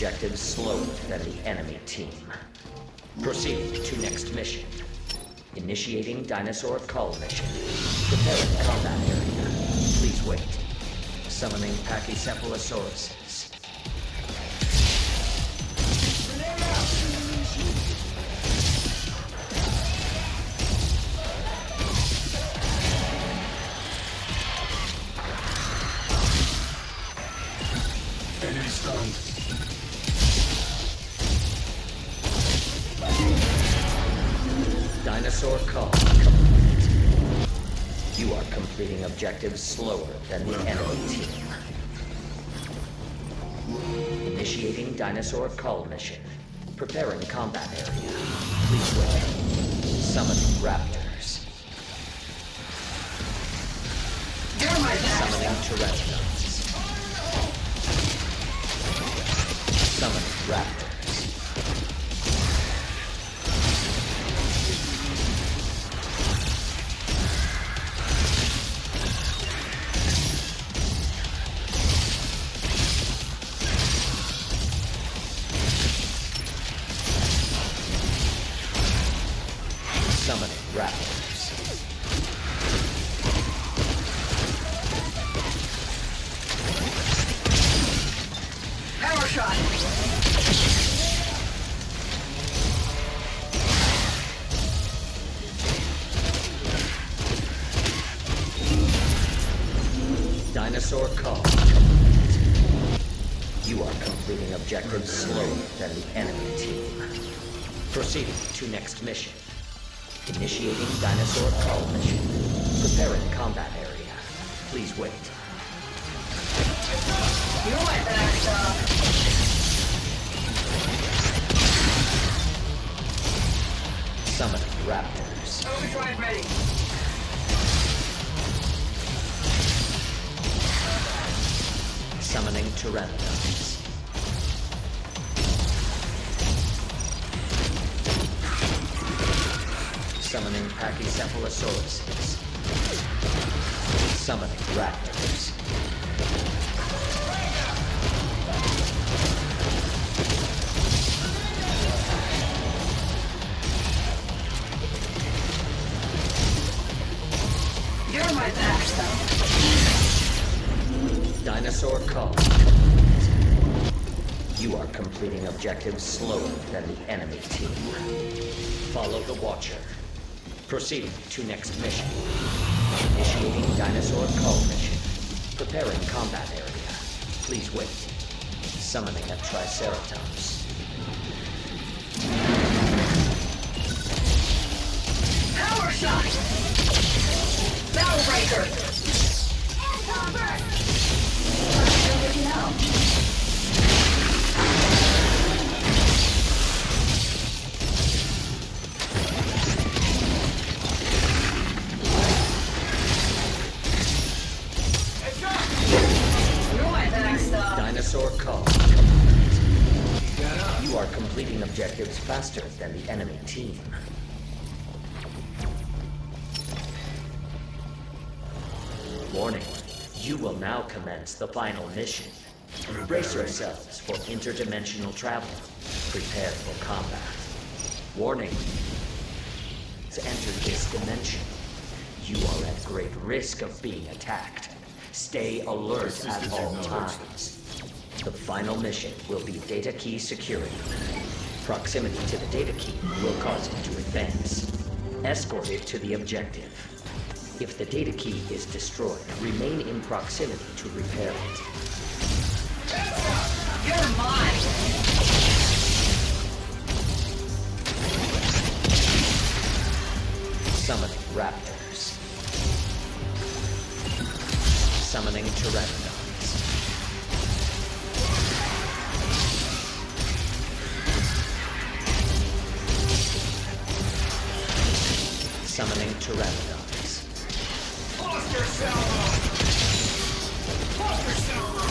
Objectives slower than the enemy team. Proceed to next mission. Initiating dinosaur cull mission. Preparing combat area. Please wait. Summoning Pachycephalosauruses. Slower than the enemy team. Initiating dinosaur cull mission. Preparing combat area. Please wait. Summoning raptors. Call. You are completing objectives slower than the enemy team. Proceeding to next mission. Initiating dinosaur cull mission. Preparing combat area. Please wait. You're my backstop. Summoning raptors. Overdrive ready. Summoning pteranodons. Summoning Pachycephalosauruses. Summoning raptors. Dinosaur cull. You are completing objectives slower than the enemy team. Follow the Watcher. Proceed to next mission. Initiating dinosaur cull mission. Preparing combat area. Please wait. Summoning a Triceratops. Power shot. Battle breaker. Backstop. Dinosaur cull. You are completing objectives faster than the enemy team. Warning. You will now commence the final mission. Brace yourselves for interdimensional travel. Prepare for combat. Warning. To enter this dimension, you are at great risk of being attacked. Stay alert at all times. The final mission will be data key security. Proximity to the data key will cause it to advance. Escort it to the objective. If the data key is destroyed, remain in proximity to repair it. Summoning raptors. Summoning pteranodons. Summoning Pteranodons. Buster Salvo! Buster Salvo!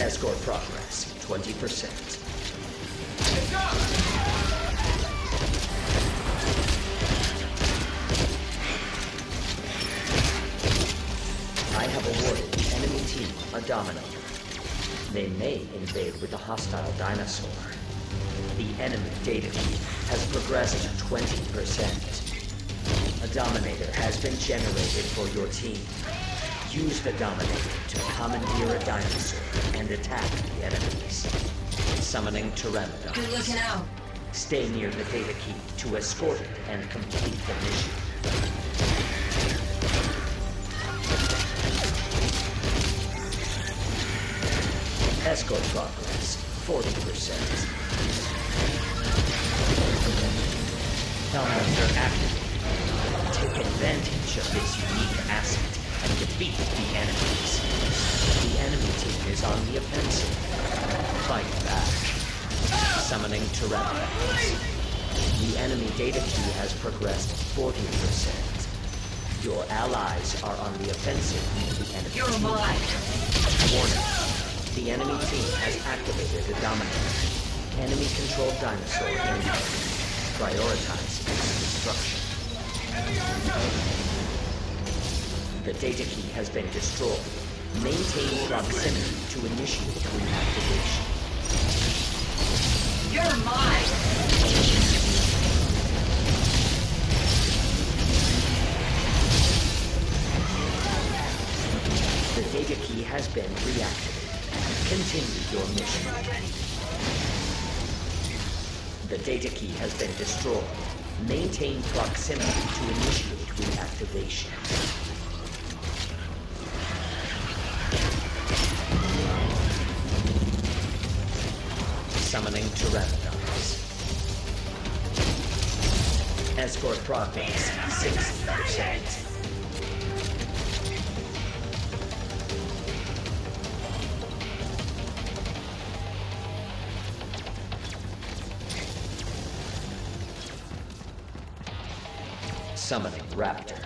Escort progress, 20%. I have awarded the enemy team a Dominator. They may invade with a hostile dinosaur. The enemy data has progressed 20%. A Dominator has been generated for your team. Use the Dominator to commandeer a dinosaur and attack the enemies. Summoning Pteranodon. Good looking out. Stay near the data key to escort it and complete the mission. Escort progress, 40%. Elementor activated. Take advantage of this unique asset and defeat the enemies. The enemy team is on the offensive. Fight back. Summoning Tyrannosaurus. The enemy data key has progressed 40%. Your allies are on the offensive the enemy You're team. Warning. The enemy team has activated the Dominator. Enemy-controlled dinosaur. Prioritize its destruction. The data key has been destroyed. Maintain proximity to initiate reactivation. You're mine. The data key has been reactivated. Continue your mission. The data key has been destroyed. Maintain proximity to initiate reactivation. Pteranodons. Escort profits, 60%. Summoning raptors.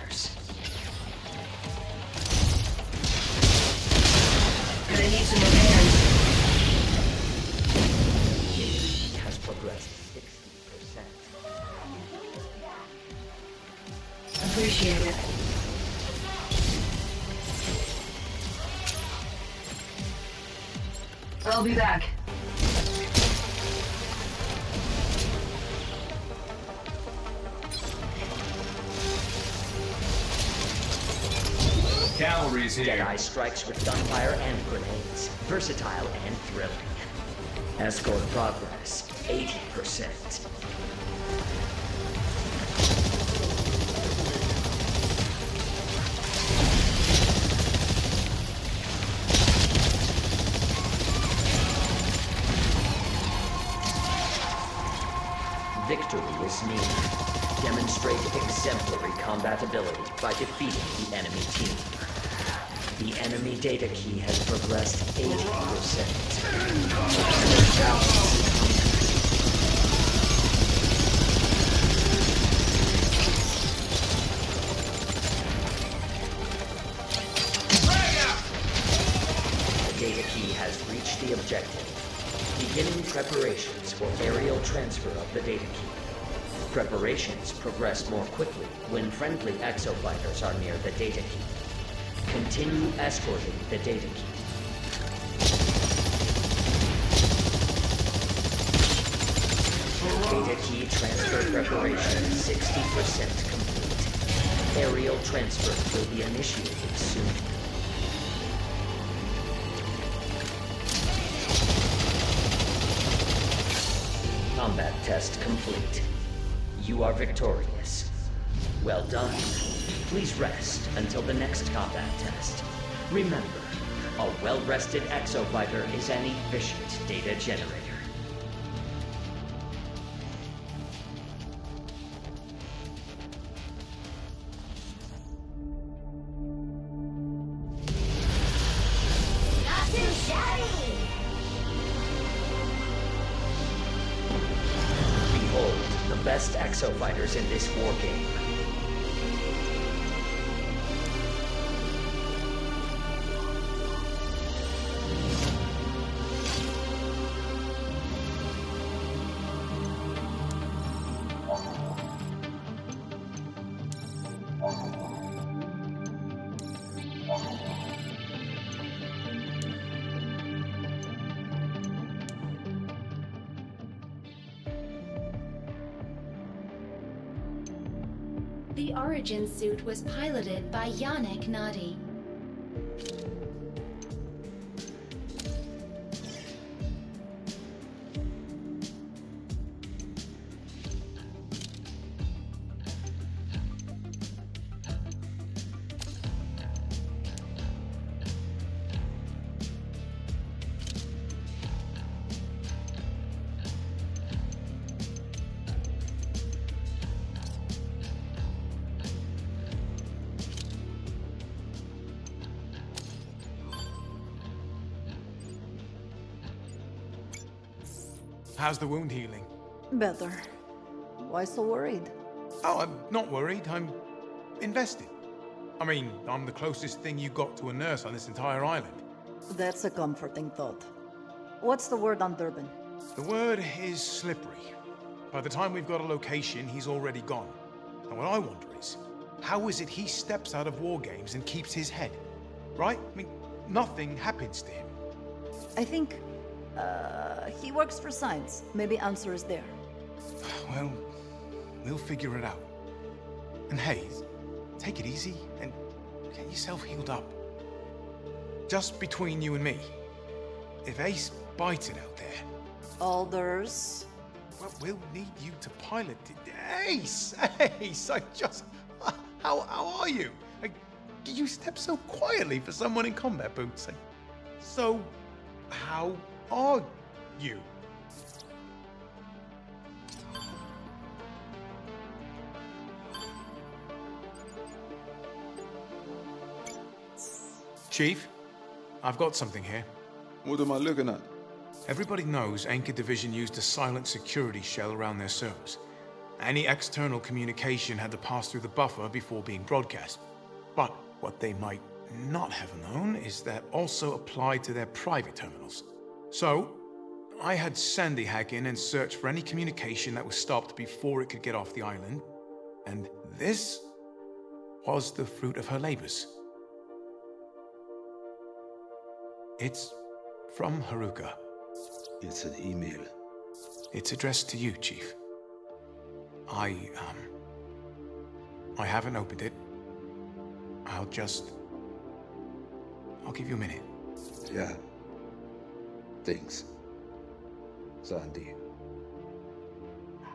Here. Strikes with gunfire and grenades. Versatile and thrilling. Escort progress, 80%. Victory is near. Demonstrate exemplary combat combatability by defeating the enemy team. The enemy data key has progressed 80%. The data key has reached the objective. Beginning preparations for aerial transfer of the data key. Preparations progress more quickly when friendly exofighters are near the data key. Continue escorting the data key. Data key transfer preparation 60% complete. Aerial transfer will be initiated soon. Combat test complete. You are victorious. Well done. Please rest until the next combat test. Remember, a well-rested exofighter is an efficient data generator. Origin suit was piloted by Yannick Nadi. How's the wound healing? Better. Why so worried? Oh, I'm not worried. I'm invested. I mean, I'm the closest thing you got to a nurse on this entire island. That's a comforting thought. What's the word on Durban? The word is slippery. By the time we've got a location, he's already gone. And what I wonder is, how is it he steps out of war games and keeps his head? Right? I mean, nothing happens to him. I think. Uh, he works for science. Maybe answer is there. Well, we'll figure it out. And hey, take it easy and get yourself healed up. Just between you and me, if Ace bites it out there, Alders. well, we'll need you to pilot it. Ace! Ace! I just. How, how are you? Like, you step so quietly for someone in combat boots. Like, so, how are you? Chief, I've got something here. What am I looking at? Everybody knows Anchor Division used a silent security shell around their servers. Any external communication had to pass through the buffer before being broadcast. But what they might not have known is that also applied to their private terminals. So, I had Sandy hack in and search for any communication that was stopped before it could get off the island. And this was the fruit of her labors. It's from Haruka. It's an email. It's addressed to you, Chief. I, um... I haven't opened it. I'll just... I'll give you a minute. Yeah. Thanks. Sandy.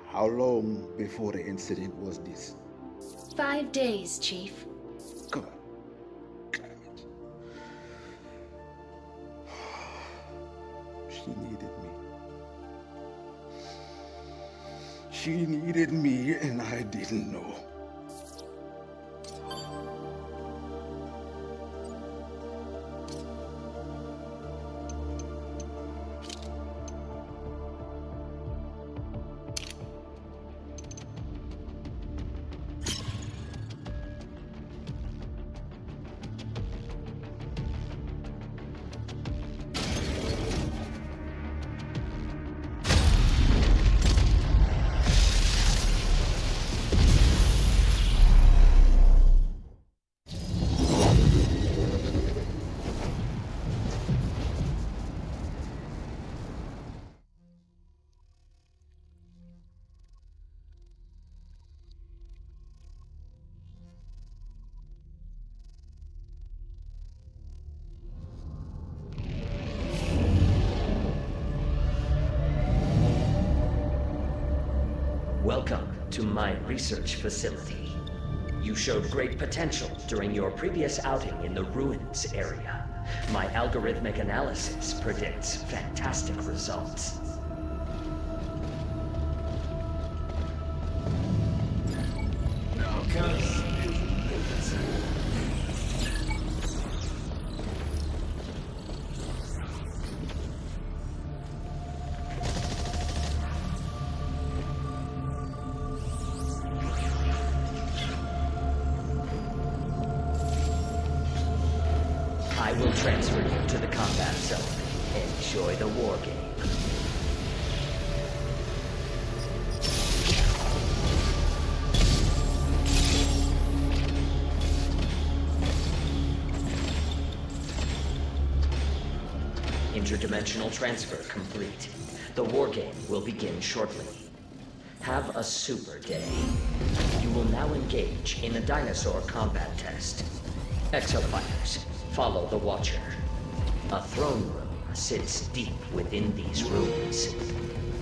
How long before the incident was this? Five days, Chief. God. Damn it. She needed me. She needed me and I didn't know. Research facility. You showed great potential during your previous outing in the ruins area. My algorithmic analysis predicts fantastic results. Super day. You will now engage in a dinosaur combat test. Exofighters, follow the Watcher. A throne room sits deep within these ruins.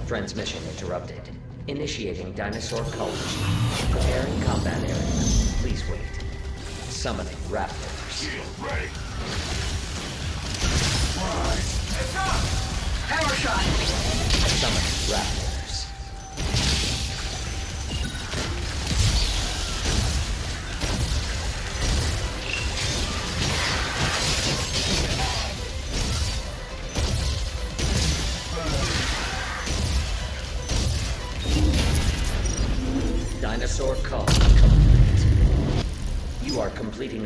Transmission interrupted. Initiating dinosaur culture. Preparing combat area. Please wait. Summoning raptors. Ready. Power shot. Summoning raptors.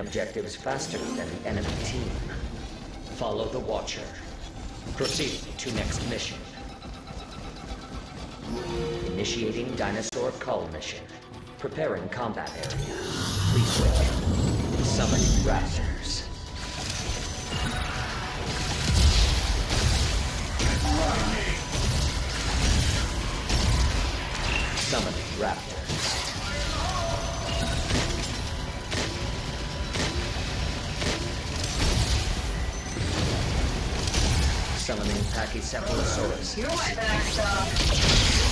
Objectives faster than the enemy team. Follow the Watcher. Proceed to next mission. Initiating dinosaur cull mission. Preparing combat area. Wait. Summoning raptors. Summoning raptors. Pachycephalosaurus. You're my backstop.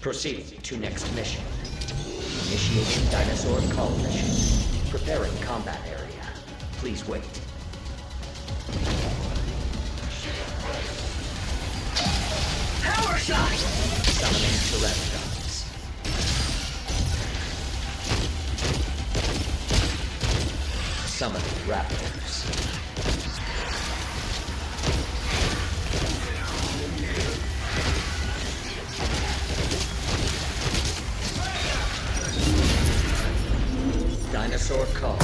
Proceed to next mission. Initiating dinosaur cull mission. Preparing combat area. Please wait. Power shot. Summoning Pteranodons. Summoning Raptors. Dinosaur cull.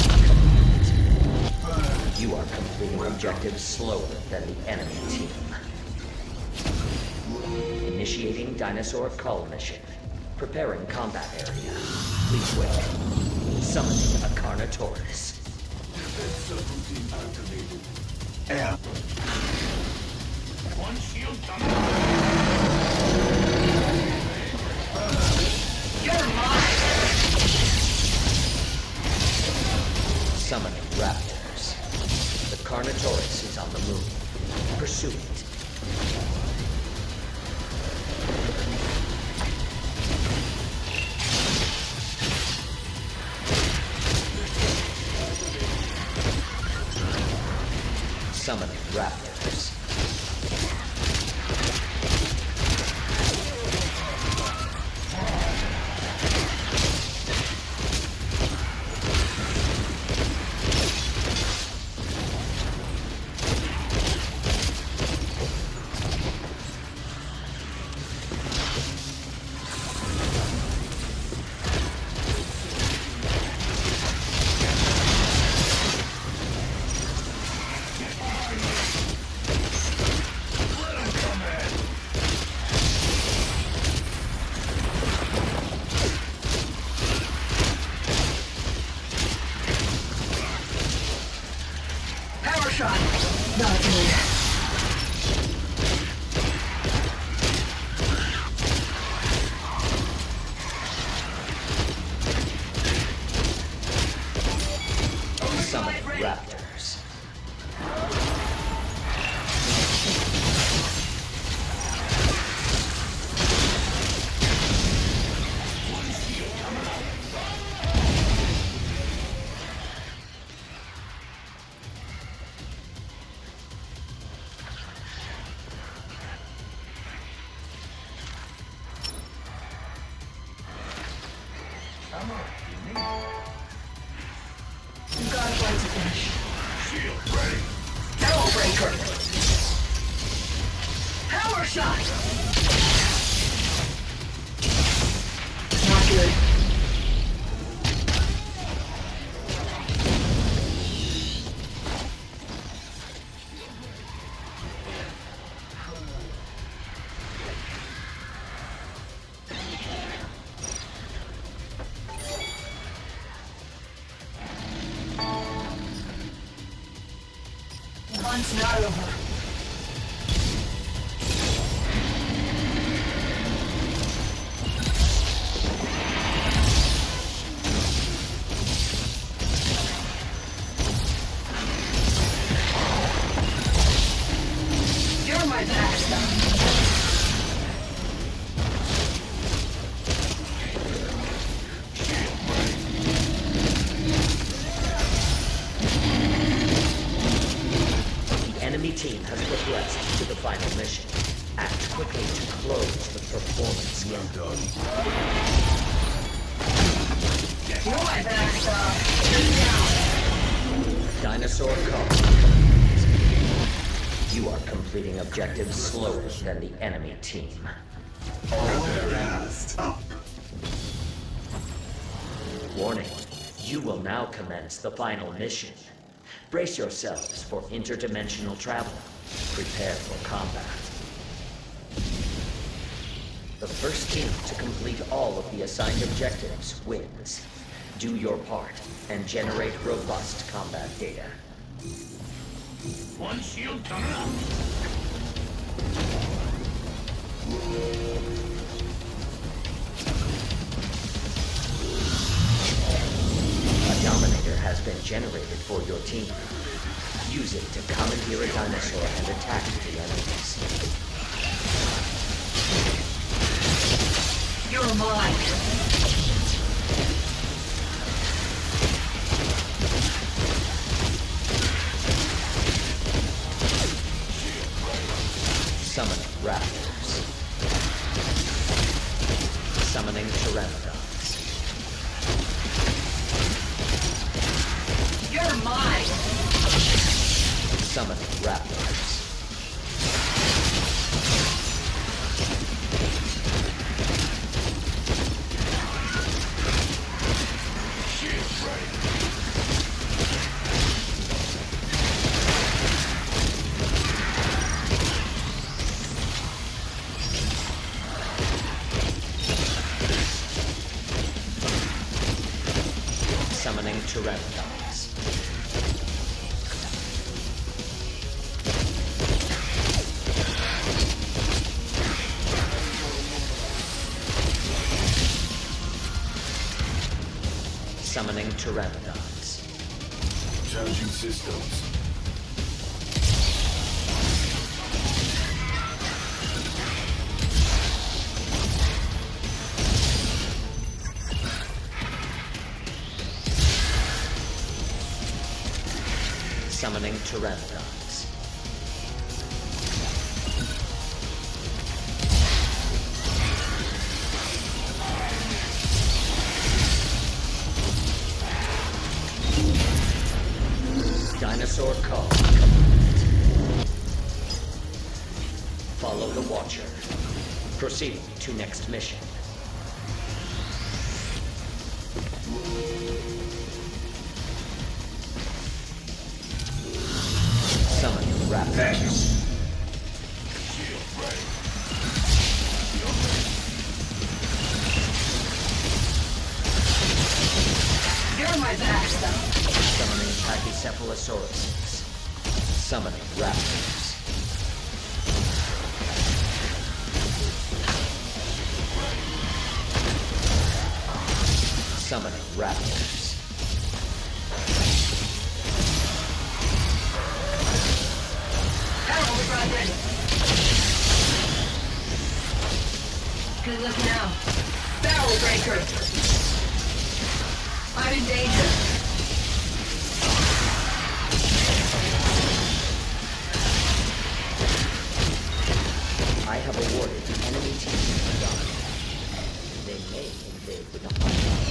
You are completing objectives slower than the enemy team. Initiating dinosaur cull mission. Preparing combat area. Please wait. Summoning a Carnotaurus. Air. One shield coming. You're mine. Summoning raptors. The Carnotaurus is on the move. Pursue it. Power shot. Than the enemy team. Warning. You will now commence the final mission. Brace yourselves for interdimensional travel. Prepare for combat. The first team to complete all of the assigned objectives wins. Do your part and generate robust combat data. One shield coming up. A Dominator has been generated for your team. Use it to commandeer a dinosaur and attack the enemies. You're mine. Summon raptors. Good look now. Barrel breaker. I'm in danger. I have awarded the enemy team a gun. They may invade with a hostile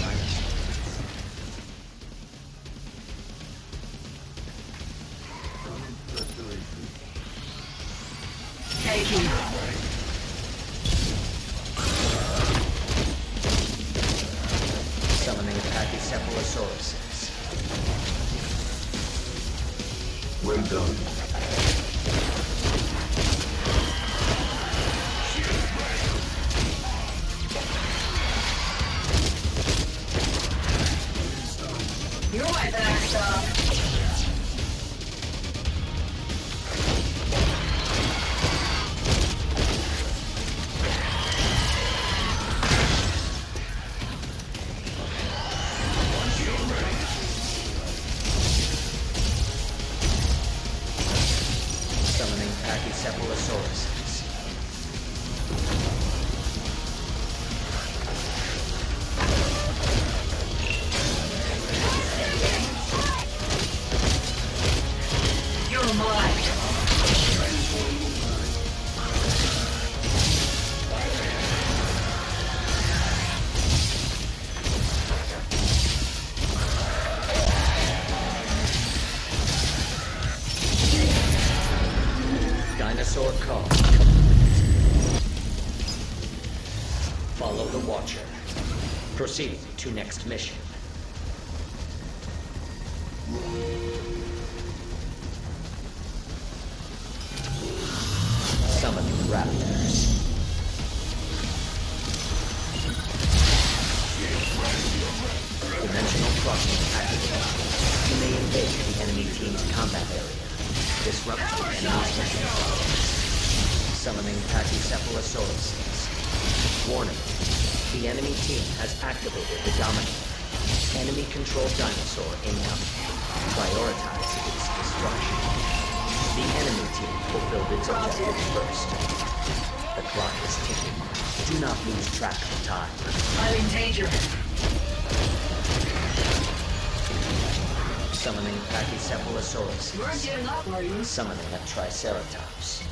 summoning a Triceratops.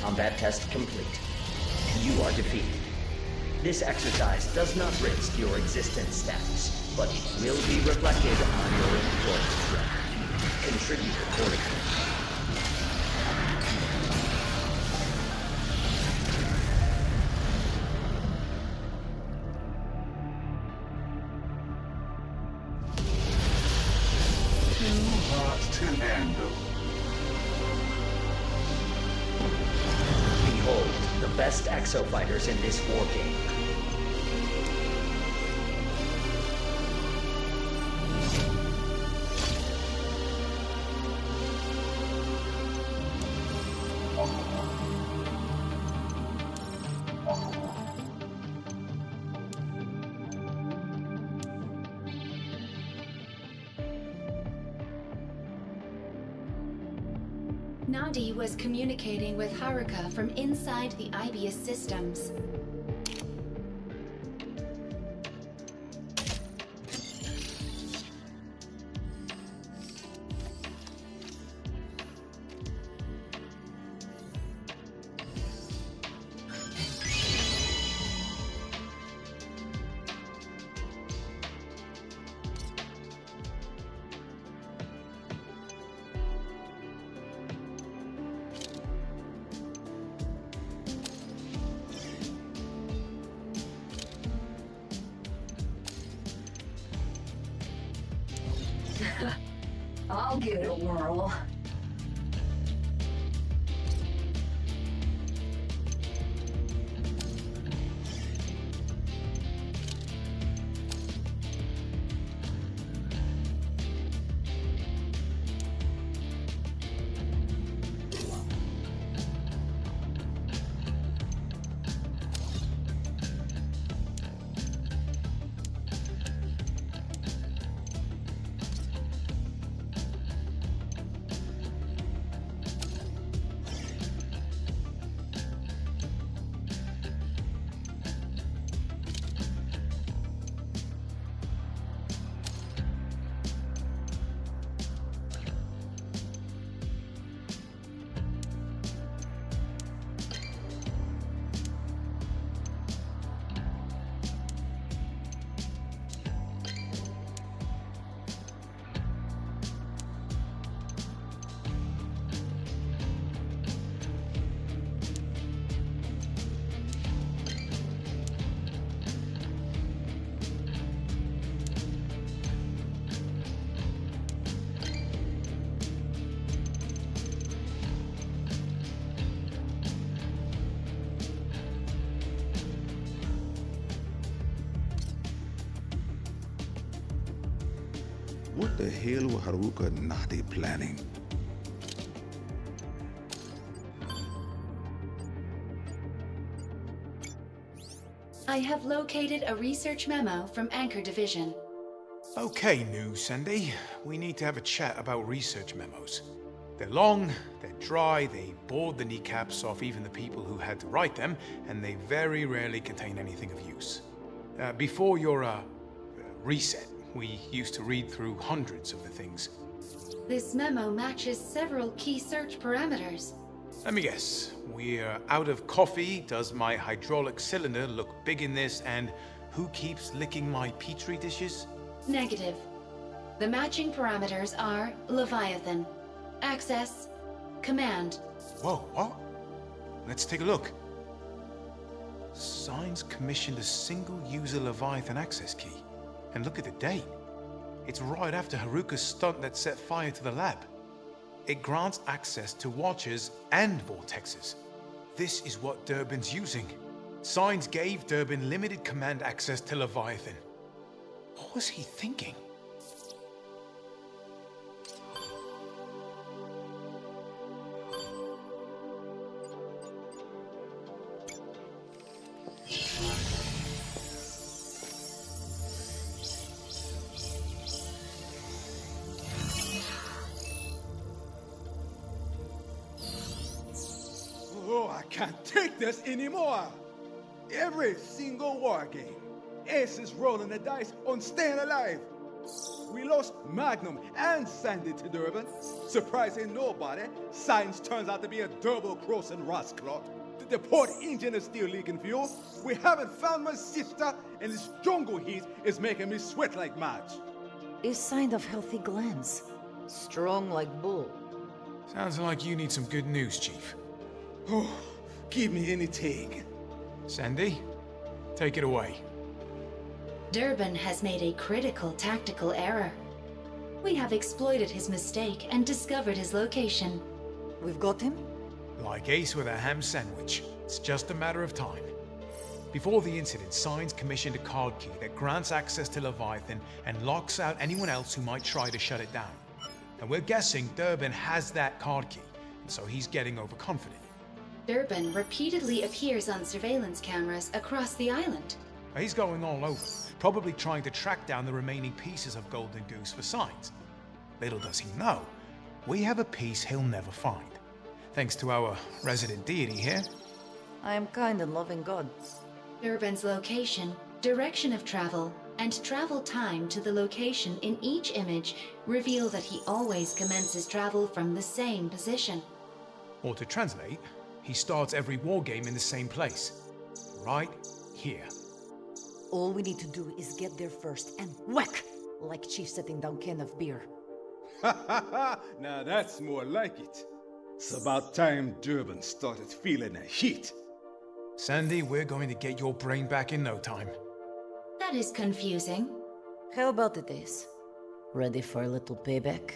Combat test complete. You are defeated. This exercise does not risk your existence status, but will be reflected on your employment record. Contribute accordingly. exofighters in this war game. Andy was communicating with Haruka from inside the Aibius systems. What the hell were Haruka and Nadi planning? I have located a research memo from Anchor Division. Okay, new Sandy. We need to have a chat about research memos. They're long, they're dry, they bored the kneecaps off even the people who had to write them, and they very rarely contain anything of use. Uh, before your uh, reset, we used to read through hundreds of the things. This memo matches several key search parameters. Let me guess. We're out of coffee. Does my hydraulic cylinder look big in this? And who keeps licking my petri dishes? Negative. The matching parameters are Leviathan, Access, Command. Whoa, what? Let's take a look. Signs commissioned a single user Leviathan access key. And look at the date. It's right after Haruka's stunt that set fire to the lab. It grants access to watchers and vortexes. This is what Durban's using. Signs gave Durban limited command access to Leviathan. What was he thinking? Is rolling the dice on staying alive. We lost Magnum and Sandy to Durban. Surprising nobody, Science turns out to be a double-crossing rascalot. The, the port engine is still leaking fuel. We haven't found my sister, and this jungle heat is making me sweat like mad. Is sign of healthy glands. Strong like bull. Sounds like you need some good news, Chief. Oh, give me anything. Sandy, take it away. Durban has made a critical tactical error. We have exploited his mistake and discovered his location. We've got him? Like Ace with a ham sandwich. It's just a matter of time. Before the incident, Signs commissioned a card key that grants access to Leviathan and locks out anyone else who might try to shut it down. And we're guessing Durban has that card key, and so he's getting overconfident. Durban repeatedly appears on surveillance cameras across the island. He's going all over, probably trying to track down the remaining pieces of Golden Goose for Signs. Little does he know, we have a piece he'll never find. Thanks to our resident deity here. I am kind and loving God. Durban's location, direction of travel, and travel time to the location in each image reveal that he always commences travel from the same position. Or to translate, he starts every wargame in the same place. Right here. All we need to do is get there first and whack! Like Chief setting down can of beer. Ha ha ha! Now that's more like it. It's about time Durban started feeling the heat. Sandy, we're going to get your brain back in no time. That is confusing. How about it is? Ready for a little payback?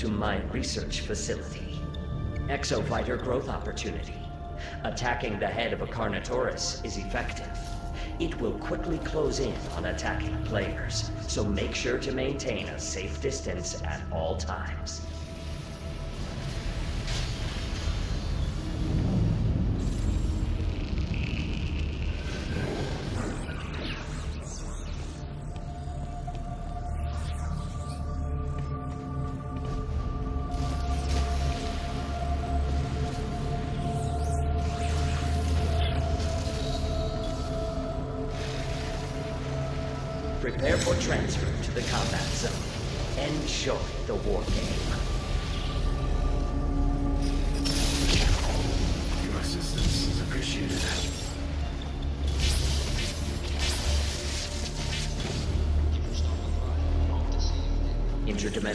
To my research facility. Exofighter growth opportunity. Attacking the head of a Carnotaurus is effective. It will quickly close in on attacking players, so make sure to maintain a safe distance at all times.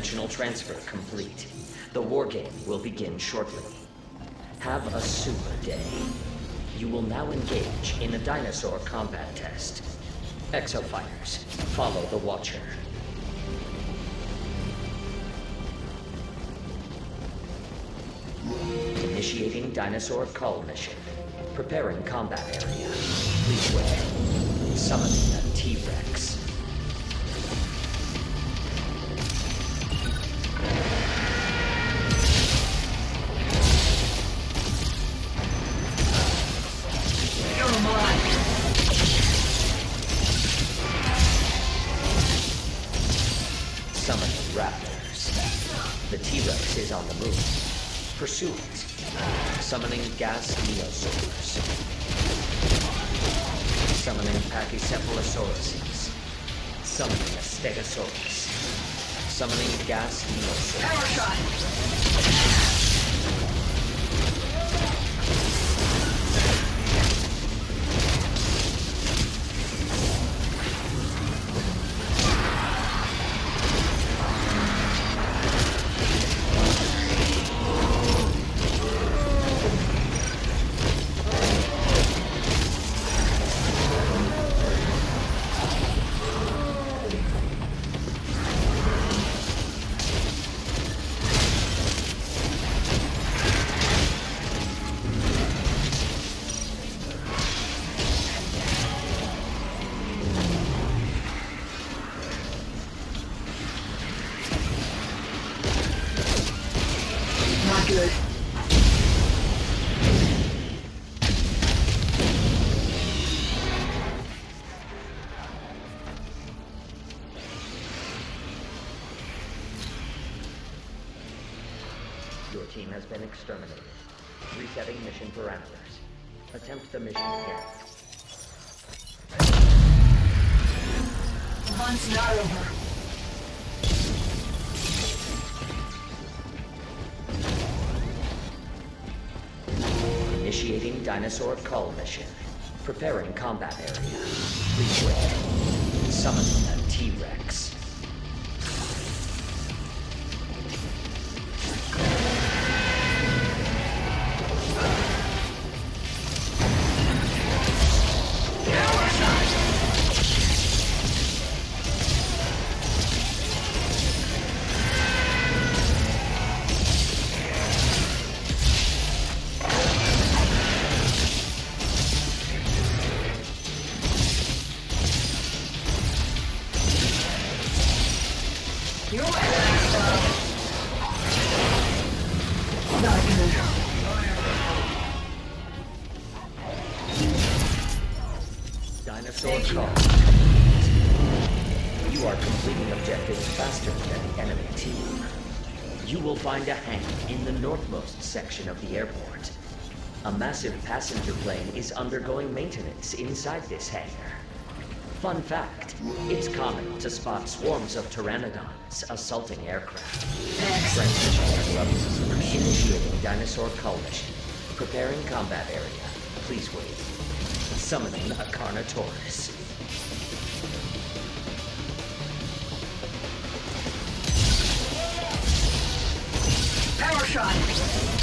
Interdimensional transfer complete. The war game will begin shortly. Have a super day. You will now engage in a dinosaur combat test. Exofighters, follow the Watcher. Initiating dinosaur cull mission. Preparing combat area. Please. Summoning a T-Rex. Summoning gas dinosaurs. Power shot. Team has been exterminated. Resetting mission parameters. Attempt the mission again. Hunt's not over. Initiating dinosaur cull mission. Preparing combat area. Wait. Summoning passenger plane is undergoing maintenance inside this hangar. Fun fact, it's common to spot swarms of pteranodons assaulting aircraft. Initiating dinosaur cull mission. Preparing combat area. Please wait. Summoning a Carnotaurus. Power shot.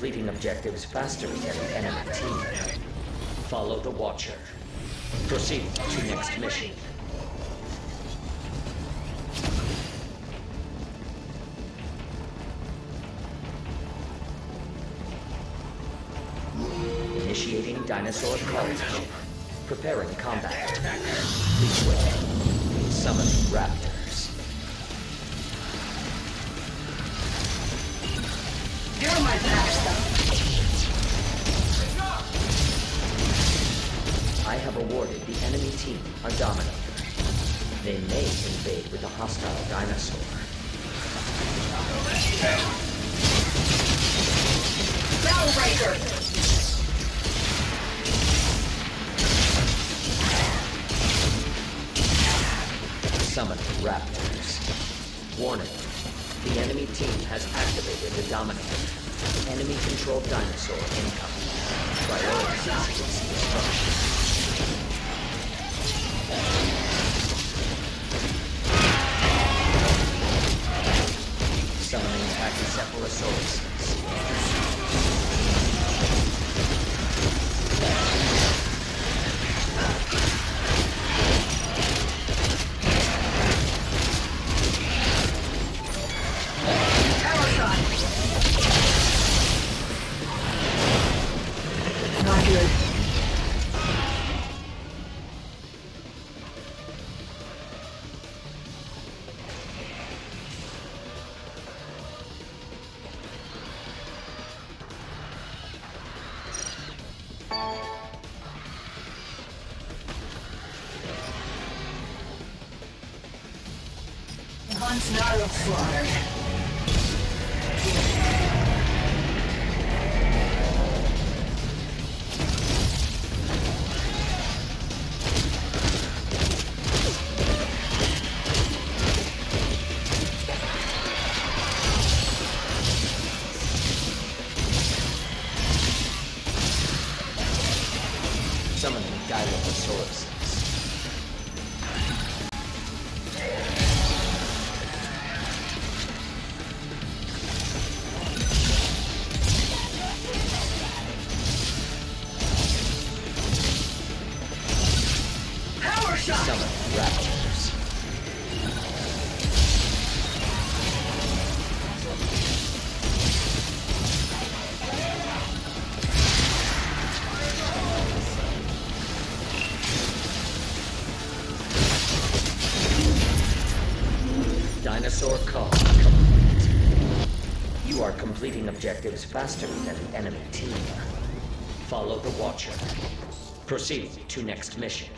Completing objectives faster than the enemy team. Follow the Watcher. Proceed to next mission. Initiating dinosaur cull. Preparing combat. Please wait. Summoning raptors. Summon Raptors. Warning. The enemy team has activated the Dominator. Enemy-controlled dinosaur incoming. Prioritize its destruction. Summoning Pachycephalosaurus. Of slaughter. Objectives faster than the enemy team. Follow the Watcher. Proceed to next mission.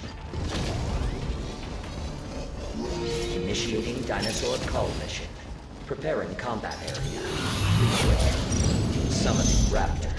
Initiating dinosaur cull mission. Preparing combat area. Summoning raptors.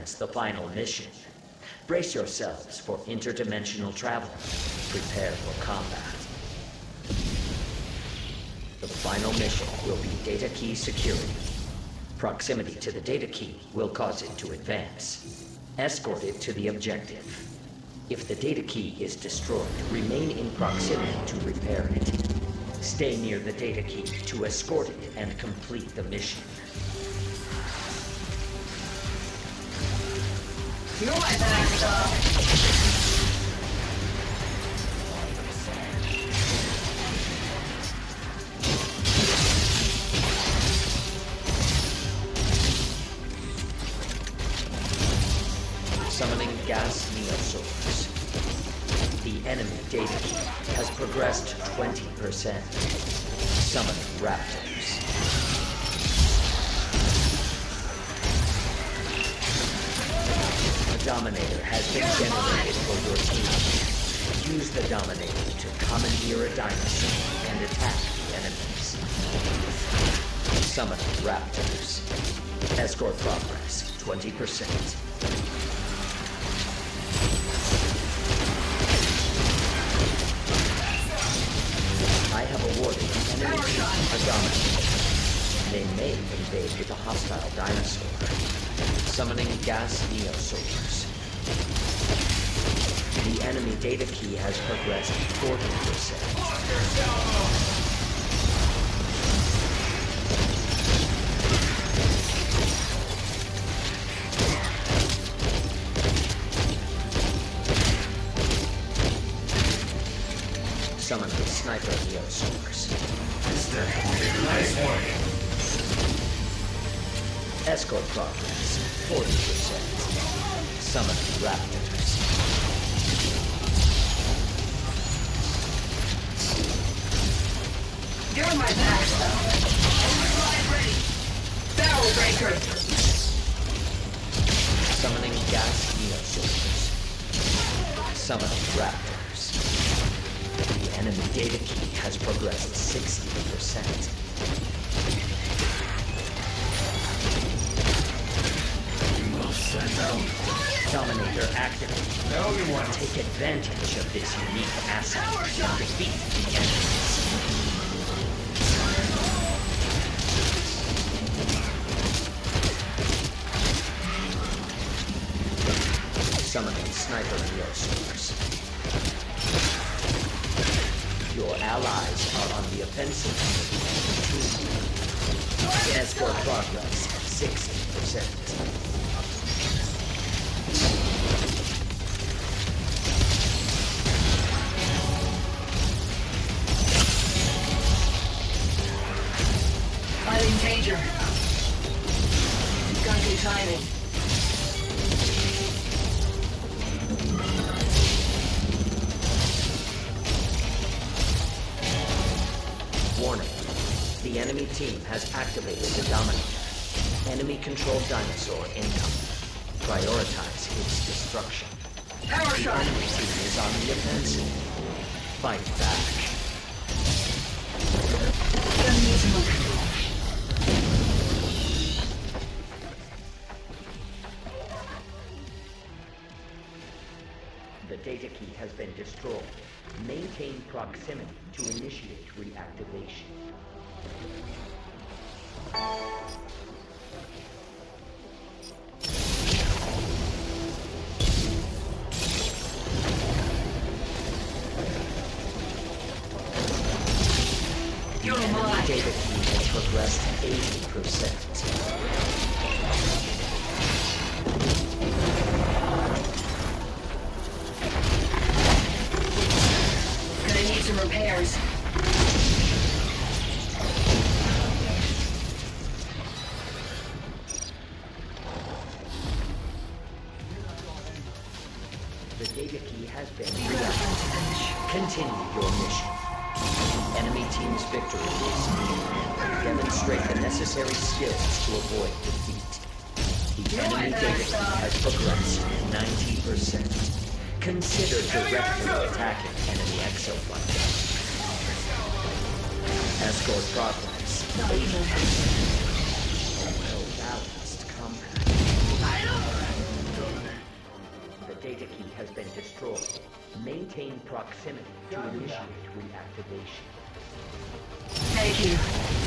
The final mission. Brace yourselves for interdimensional travel. Prepare for combat. The final mission will be data key security. Proximity to the data key will cause it to advance. Escort it to the objective. If the data key is destroyed, remain in proximity to repair it. Stay near the data key to escort it and complete the mission. Summoning gas neosaurs. The enemy data has progressed 20%. Summoning raptors. Data key has progressed 40%. Summon the sniper neosaurs. Nice work. Escort progress, 40%. Summon raptors. Barrel breaker. Summoning gas neosaurs. Summon raptors. The enemy data key has progressed 60%. Dominator activated. Now we want to Take advantage of this unique asset defeat the enemies. Sniper neosaurs. Your allies are on the offensive. Escort progress 60%. Continue your mission. Enemy team's victory is near. Demonstrate the necessary skills to avoid defeat. The enemy data has progressed 90%. Consider directly attacking enemy exofighter. Escort progress 80%. Maintain proximity to initiate reactivation. Thank you.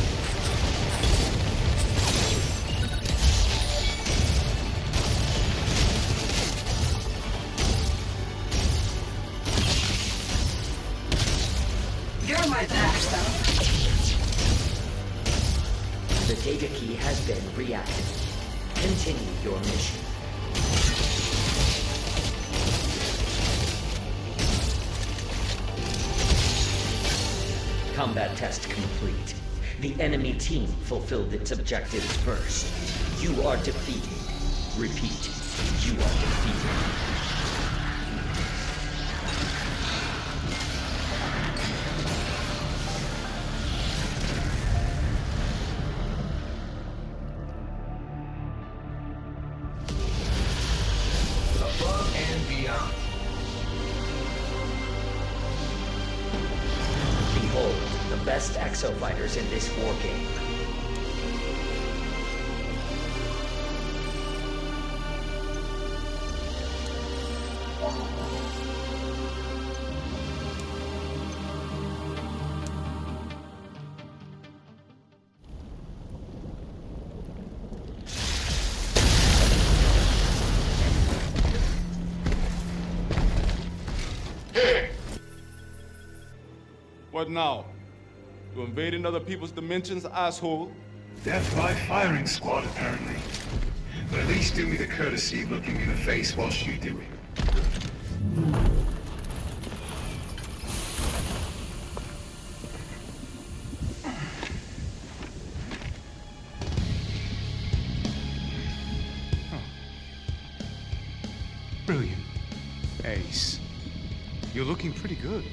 The enemy team fulfilled its objectives first. You are defeated. Repeat, you are defeated. What now? You invading other people's dimensions, asshole? Death by firing squad, apparently. But at least do me the courtesy of looking me in the face whilst you do it. Brilliant. Ace. You're looking pretty good.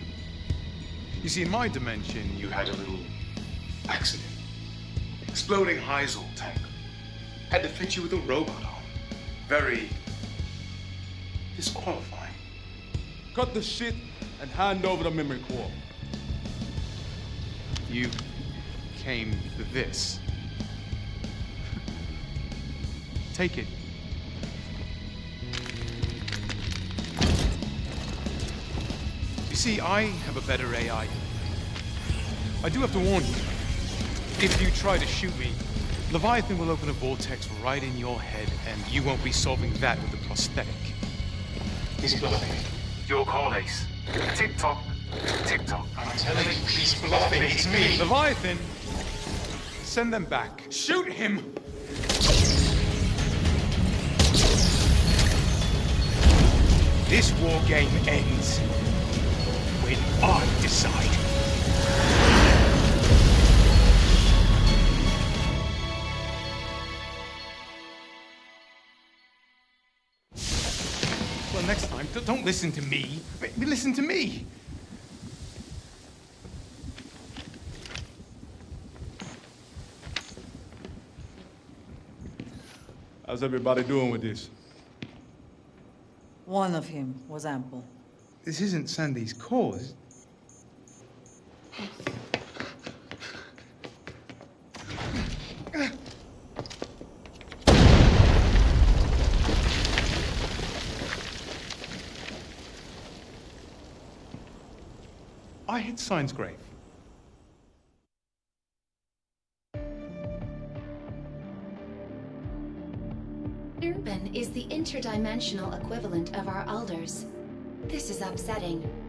You see, in my dimension, you had a little accident. Exploding Heisel tank. Had to fit you with a robot arm. Very disqualifying. Cut the shit and hand over the memory core. You came for this. Take it. You see, I have a better AI. I do have to warn you. If you try to shoot me, Leviathan will open a vortex right in your head, and you won't be solving that with a prosthetic. He's bluffing. Your call, Ace. Tick tock, tick tock. I'm telling you, he's bluffing. It's me. Leviathan! Send them back. Shoot him! This war game ends when I decide. Well, next time, don't listen to me. Wait, Listen to me. How's everybody doing with this? One of him was ample. This isn't Sandy's cause. I hit Sign's grave. Urban is the interdimensional equivalent of our elders. This is upsetting.